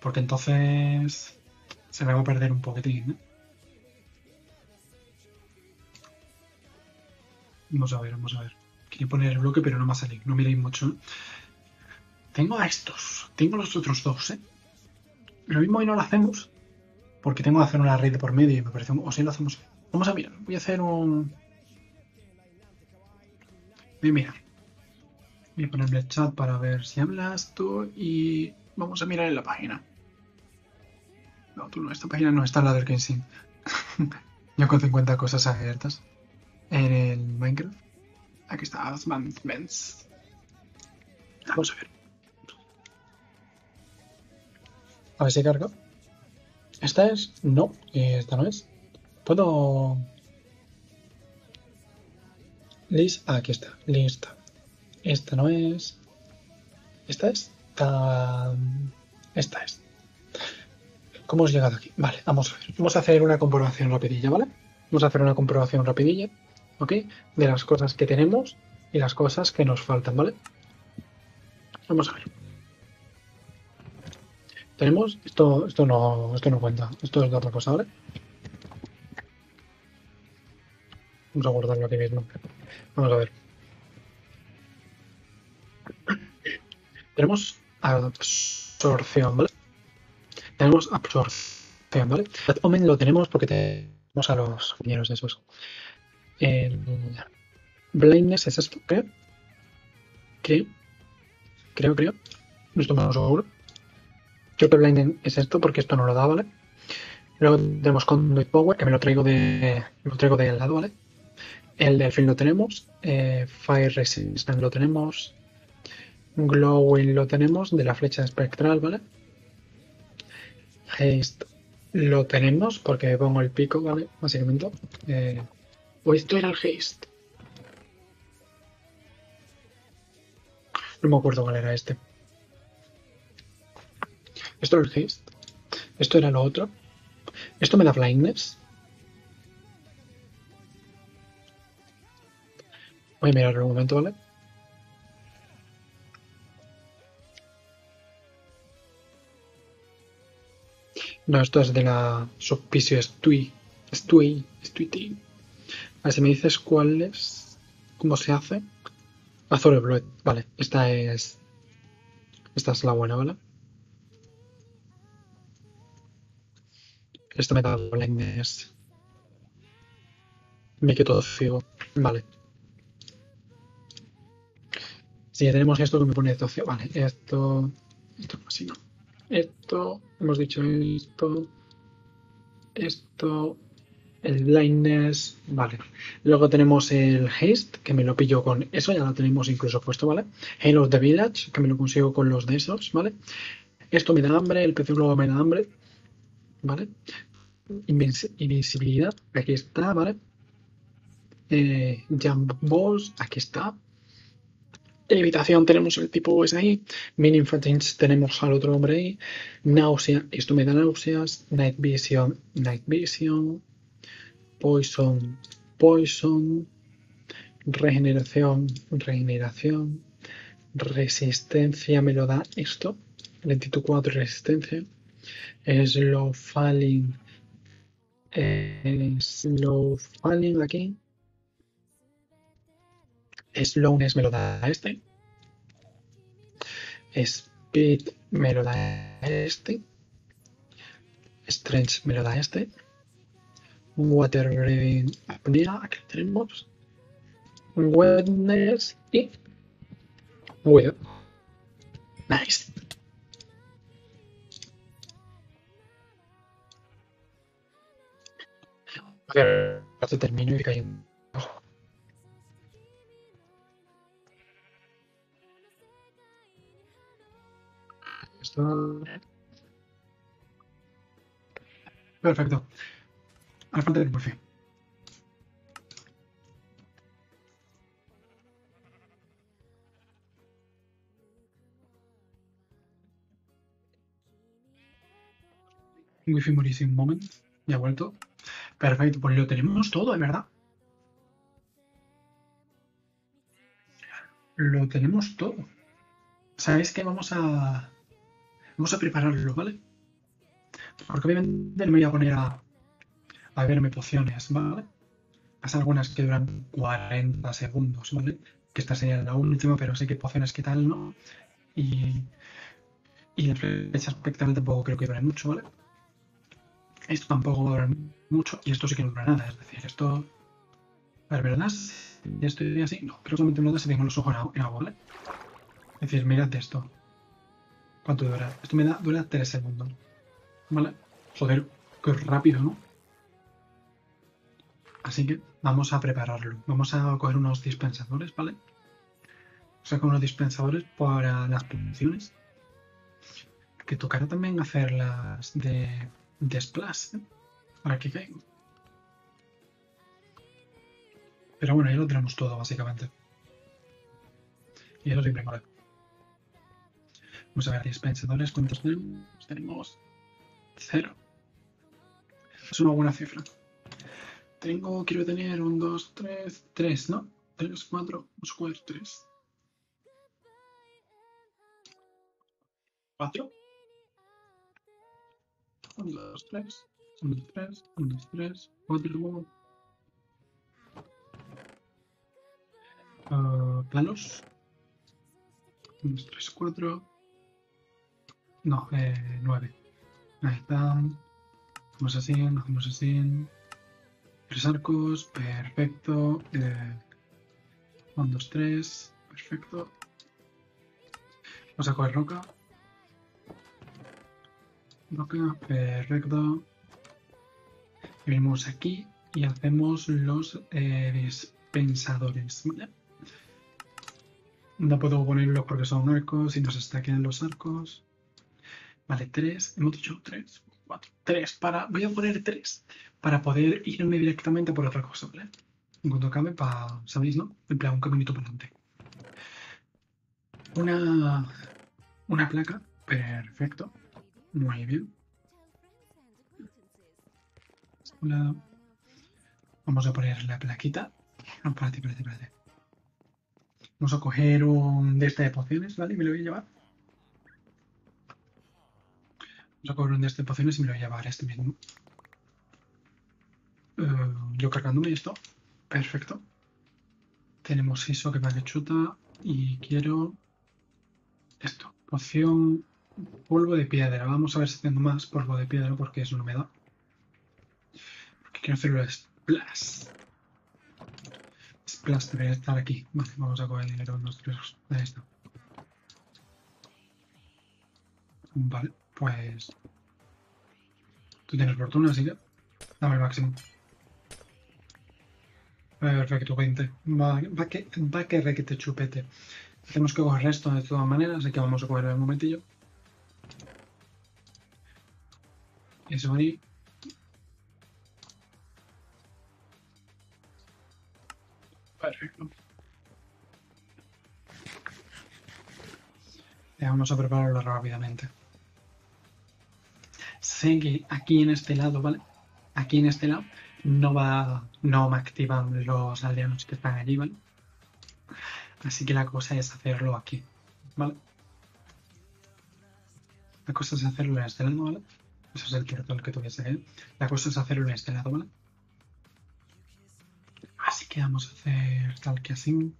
Speaker 1: Porque entonces se me va a perder un poquitín, ¿eh? Vamos a ver, vamos a ver. Quería poner el bloque, pero no me ha salido. No miréis mucho. ¿eh? Tengo a estos. Tengo los otros dos, ¿eh? Lo mismo hoy no lo hacemos. Porque tengo que hacer una red por medio y me parece... O si lo hacemos... Vamos a mirar. Voy a hacer un... Mira, voy a ponerle chat para ver si hablas tú y Vamos a mirar en la página. No, tú no, esta página no está en la del Kensing. Yo con 50 cosas abiertas. En el Minecraft. Aquí está Advancements. Vamos a ver. A ver si carga. ¿Esta es? No, esta no es. ¿Puedo...? List, ah, aquí está, lista. Esta no es. ¿Esta es? Esta es. ¿Cómo hemos llegado aquí? Vale, vamos a ver. Vamos a hacer una comprobación rapidilla, ¿vale? Vamos a hacer una comprobación rapidilla, ¿ok? De las cosas que tenemos y las cosas que nos faltan, ¿vale? Vamos a ver. Tenemos, esto, esto no, esto no cuenta, esto es otra cosa, ¿vale? Vamos a guardarlo aquí mismo. Vamos a ver. Tenemos absorción, ¿vale? Tenemos absorción, ¿vale? Omen lo tenemos porque tenemos a los compañeros de esos. Blindness es esto, creo. Creo. Creo, creo. No estoy más seguro. Creo que blindness es esto porque esto no lo da, ¿vale? Luego tenemos Conduit Power, que me lo traigo de. Lo traigo del lado, ¿vale? El delfín lo tenemos. Eh, Fire Resistant lo tenemos. Glowing lo tenemos de la flecha espectral, ¿vale? Haste lo tenemos porque pongo el pico, ¿vale? Básicamente. Eh, o esto era el haste. No me acuerdo cuál era este. Esto era el haste. Esto era lo otro. Esto me da blindness. Voy a mirarlo un momento, ¿vale? No, esto es de la Subpisio Stui. Stui. Stui. Ver si me dices cuál es. ¿Cómo se hace? Azure Blood. Vale, esta es. Esta es la buena, ¿vale? Esta me da blindness. Me quedo ciego. Vale. Tenemos esto que me pone 12. Vale, esto. Esto así no. Esto. Hemos dicho esto. Esto. El blindness. Vale. Luego tenemos el haste, que me lo pillo con eso, ya lo tenemos incluso puesto, ¿vale? Halo of the Village, que me lo consigo con los de esos, ¿vale? Esto me da hambre, el PC luego me da hambre, ¿vale? Invisibilidad, aquí está, ¿vale? Eh, jump Balls, aquí está. Levitación tenemos el tipo es ahí. Mini tenemos al otro hombre ahí. Náusea, esto me da náuseas. Night Vision, Night Vision. Poison, Poison. Regeneración, Regeneración. Resistencia me lo da esto. Lentitud 4 resistencia. Slow Falling. slow Falling aquí. Slowness me lo da este. Speed me lo da este. Strength me lo da este. Water Breathing Apnea, aquí tenemos. Wetness y Weather. Nice. A ver, termino y cayendo. Perfecto. Al falta de por fin. Wi-Fi un moment. Ya ha vuelto. Perfecto, pues lo tenemos todo, de verdad. Lo tenemos todo. ¿Sabéis que vamos a Vamos a prepararlo, ¿vale? Porque obviamente no me voy a poner a, a verme pociones, ¿vale? Hay algunas que duran 40 segundos, ¿vale? Que esta sería la última, pero sé que pociones que tal, ¿no? Y, y la flecha espectral tampoco creo que dure mucho, ¿vale? Esto tampoco va mucho y esto sí que no dura nada, es decir, esto... A ver, ¿verdad? Ya estoy así. No, creo que solamente me da si tengo los ojos en agua, ¿vale? Es decir, mirad esto. ¿Cuánto dura? Esto me da, dura 3 segundos. ¿Vale? Joder, qué rápido, ¿no? Así que vamos a prepararlo. Vamos a coger unos dispensadores, ¿vale? Saco unos dispensadores para las producciones. Que tocará también hacerlas de, de splash, ¿eh? Para que caigan. Pero bueno, ya lo tenemos todo, básicamente. Y eso siempre mola. Vamos a ver, dispensadores, ¿cuántos tenemos? Tenemos cero. Es una buena cifra. Tengo, quiero tener un, dos, tres, tres, ¿no? Tres, cuatro, vamos a tres. ¿Cuatro? Un, dos, tres. Un, dos, tres. Un, dos, tres. Cuatro. Uh, planos. Un, dos, tres, cuatro. No, eh, nueve. Ahí está. Hacemos así, hacemos así. Tres arcos, perfecto. Eh, un, dos, tres, perfecto. Vamos a coger roca. Roca, perfecto. Y venimos aquí y hacemos los eh, dispensadores, ¿vale? No puedo ponerlos porque son arcos y nos estaquen los arcos. Vale, tres. Hemos dicho tres, cuatro. Tres para. Voy a poner tres para poder irme directamente por otra cosa, ¿vale? En cuanto acabe, para. ¿Sabéis, no? En un caminito para adelante. Una. Una placa. Perfecto. Muy bien. Vamos a poner la plaquita. Vamos a coger un de este de pociones, ¿vale? Y me lo voy a llevar. Vamos a coger un de este de pociones y me lo voy a llevar este mismo. Uh, yo cargándome esto. Perfecto. Tenemos eso que va que chuta. Y quiero esto. Poción polvo de piedra. Vamos a ver si tengo más polvo de piedra porque eso no me da. Porque quiero hacerlo splash. Splash debería estar aquí. Vale, vamos a coger dinero unos tres. Ahí está. Vale, pues. Tú tienes fortuna, así que. Dame el máximo. Perfecto, 20. Va, va, que, va que re que te chupete. Tenemos que coger esto de todas maneras, así que vamos a coger un momentillo. Eso ahí. Perfecto. Vamos a prepararlo rápidamente. Sé que aquí en este lado, ¿vale? Aquí en este lado no va, no me activan los aldeanos que están allí, ¿vale? Así que la cosa es hacerlo aquí, ¿vale? La cosa es hacerlo en este lado, ¿vale? Eso es el tutorial que tuviese que La cosa es hacerlo en este lado, ¿vale? Así que vamos a hacer tal que así.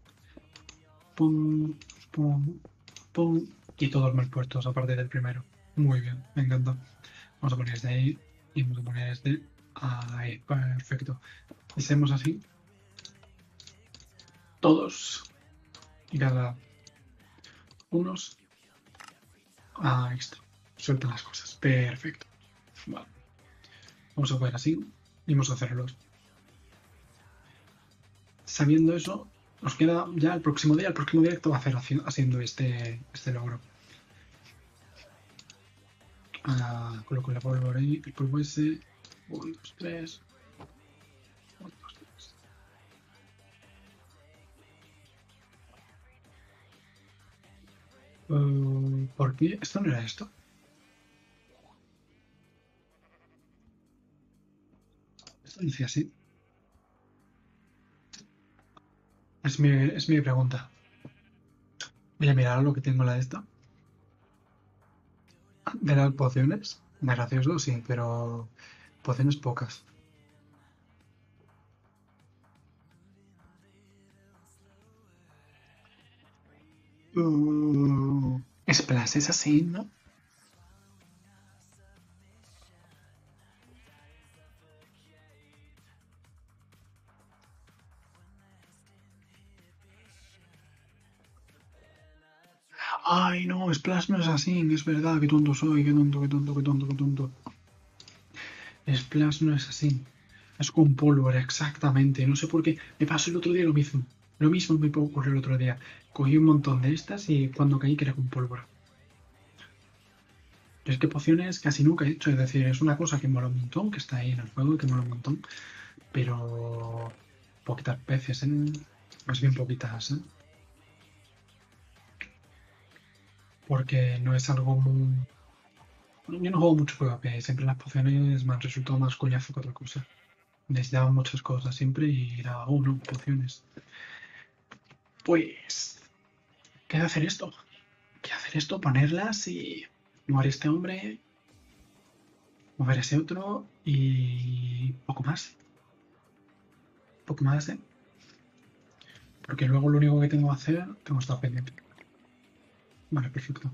Speaker 1: Pum, pum, pum. Y todos mal puestos a partir del primero. Muy bien, me encanta. Vamos a poner este ahí y vamos a poner este ahí. Perfecto. Hacemos así. Todos. Y cada unos. Ah, esto. Suelta las cosas. Perfecto. Vale. Vamos a poner así y vamos a hacerlos. Sabiendo eso, nos queda ya el próximo día. El próximo directo va a hacer haciendo este, este logro. Ah, coloco la pólvora ahí, el polvo ese. 1, 2, 3. 1, 2, 3. Uh, ¿Por qué? ¿Esto no era esto? Esto dice así. Es mi, es mi pregunta. Voy a mirar lo que tengo la de esta. Las pociones. Me gracioso, sí, pero pociones pocas. Uh, Splash es así, ¿no? Ay, no, Splash no es así, es verdad, qué tonto soy, qué tonto, qué tonto, qué tonto, qué tonto. Splash no es así. Es con pólvora, exactamente. No sé por qué. Me pasó el otro día lo mismo. Lo mismo me puedo ocurrir el otro día. Cogí un montón de estas y cuando caí que era con pólvora. Es que pociones casi nunca he hecho. Es decir, es una cosa que mola un montón, que está ahí en el juego y que mola un montón. Pero poquitas veces, ¿eh? Más bien poquitas, ¿eh? Porque no es algo muy... Yo no juego mucho PvP, siempre las pociones me han resultado más coñazo que otra cosa. Necesitaba muchas cosas siempre y era, oh no, pociones. Pues... ¿Qué hacer esto? ¿Qué hacer esto? Ponerlas y mover este hombre, mover ese otro y poco más. Poco más, ¿eh? Porque luego lo único que tengo que hacer, tengo estado pendiente. Vale, perfecto.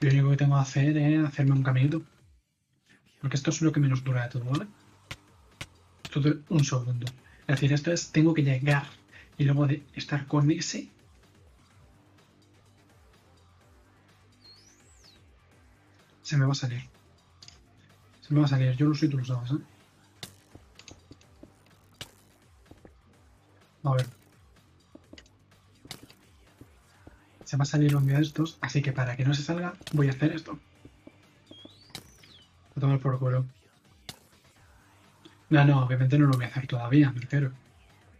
Speaker 1: Lo único que tengo que hacer es hacerme un caminito. Porque esto es lo que menos dura de todo, ¿vale? Esto un segundo. Es decir, esto es, tengo que llegar y luego de estar con ese. Se me va a salir. Se me va a salir. Yo lo sé y tú lo sabes, ¿eh? A ver. Se va a salir un día de estos, así que para que no se salga, voy a hacer esto. A tomar por culo. No, no, obviamente no lo voy a hacer todavía, me refiero.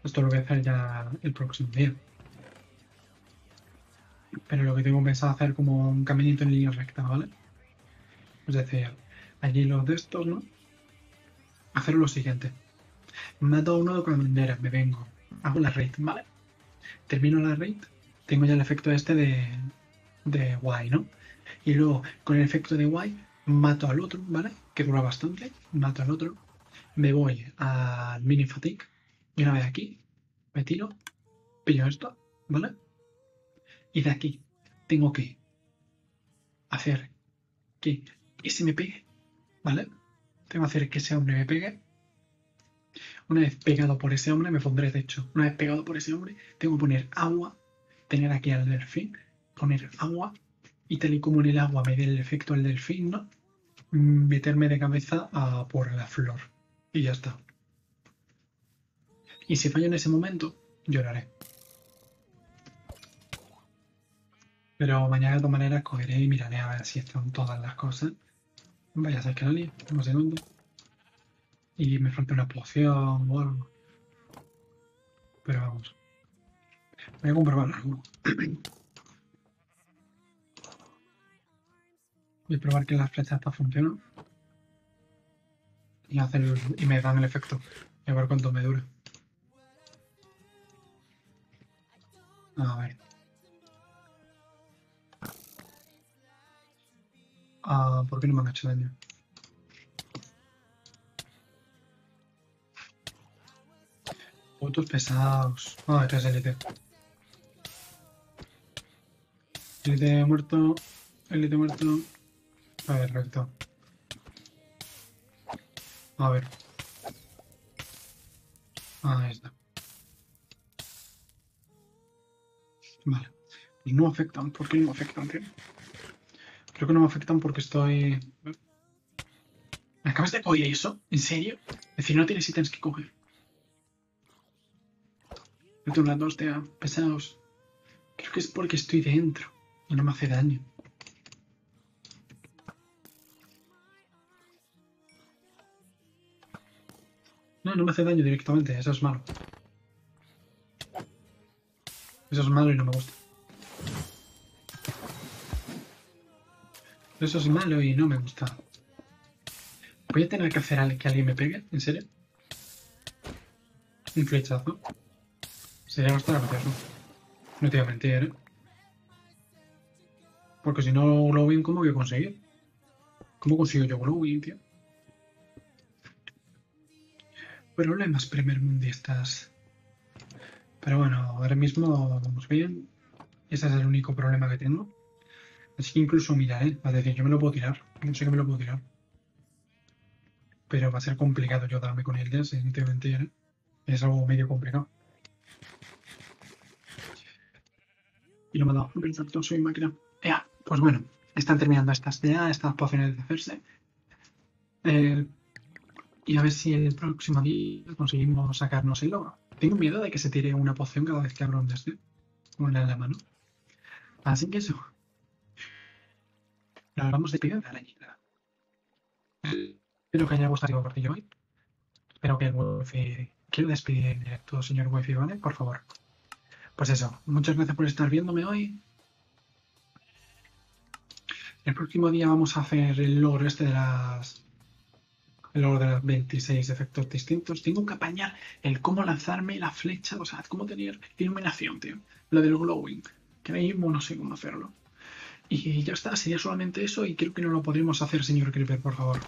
Speaker 1: Esto lo voy a hacer ya el próximo día. Pero lo que tengo pensado hacer como un caminito en línea recta, ¿vale? Es decir, allí los de estos, ¿no? Hacer lo siguiente. Mato a uno con la bandera, me vengo. Hago la raid, ¿vale? Termino la raid, tengo ya el efecto este de, de guay, ¿no? Y luego, con el efecto de guay, mato al otro, ¿vale? Que dura bastante. Mato al otro. Me voy al mini fatigue. Y una vez aquí, me tiro, pillo esto, ¿vale? Y de aquí tengo que hacer que ese me pegue, ¿vale? Tengo que hacer que ese hombre me pegue. Una vez pegado por ese hombre, me pondré de hecho. Una vez pegado por ese hombre, tengo que poner agua, tener aquí al delfín, poner agua y tal y como en el agua me dé el efecto del delfín, ¿no? Meterme de cabeza a por la flor. Y ya está. Y si fallo en ese momento, lloraré. Pero mañana de todas maneras cogeré y miraré a ver si están todas las cosas. Vaya a ser que la líe, un segundo. Y me falta una poción o. Pero vamos. Voy a comprobar algo. Voy a probar que las flechas estas funcionan. Y, hacer, y me dan el efecto. Y a ver cuánto me dura. A ver. Ah, ¿por qué no me han hecho daño? Putos pesados. Ah, este es élite. Élite muerto. Élite muerto. A ver, recto. A ver. Ah, ahí está. Vale. Y no afectan. ¿Por qué no afectan, tío? Creo que no me afectan porque estoy... ¿Me acabas de coger eso? ¿En serio? Es decir, no tienes ítems que coger. Meto las dos, tío. Pesados. Creo que es porque estoy dentro no me hace daño. No, no me hace daño directamente. Eso es malo. Eso es malo y no me gusta. Eso es malo y no me gusta. Voy a tener que hacer que alguien me pegue, ¿en serio? Un flechazo. Sería bastante gracioso. No te voy a mentir, ¿eh? Porque si no Glowing, ¿cómo voy a conseguir? ¿Cómo consigo yo Glowing, tío? Problemas primer mundistas. Pero bueno, ahora mismo vamos bien. Ese es el único problema que tengo. Así que incluso miraré, ¿eh? a decir, yo me lo puedo tirar. No sé que me lo puedo tirar. Pero va a ser complicado yo darme con él, si no te voy a mentir, ¿eh? Es algo medio complicado. Y no me ha dado. Soy máquina. Pues bueno, están terminando estas ya, estas pociones de hacerse. Eh, y a ver si el próximo día conseguimos sacarnos el logro. Tengo miedo de que se tire una poción cada vez que abro un deseo. Una en la mano. Así que eso. Nos vamos despidiendo de la arañita. Espero que haya gustado el cortillo hoy. Espero que el wifi... Quiero despedir en directo, señor wifi, ¿vale? Por favor. Pues eso. Muchas gracias por estar viéndome hoy. El próximo día vamos a hacer el logro este de las... El logro de las 26 efectos distintos. Tengo que apañar el cómo lanzarme la flecha, o sea, cómo tener iluminación, tío. Lo del glowing. Que mismo no sé cómo hacerlo. Y ya está, sería solamente eso y creo que no lo podremos hacer, señor Creeper, por favor.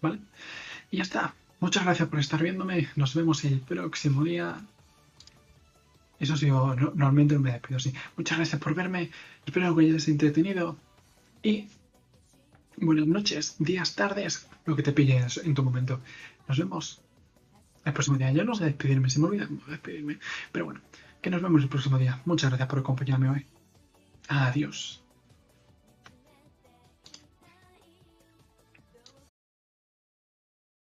Speaker 1: ¿Vale? Y ya está. Muchas gracias por estar viéndome. Nos vemos el próximo día. Eso sí, no, normalmente no me despido así. Muchas gracias por verme. Espero que hayáis entretenido. Y buenas noches, días, tardes, lo que te pilles en tu momento. Nos vemos el próximo día. Yo no sé despedirme, se me olvida despedirme. Pero bueno, que nos vemos el próximo día. Muchas gracias por acompañarme hoy. Adiós.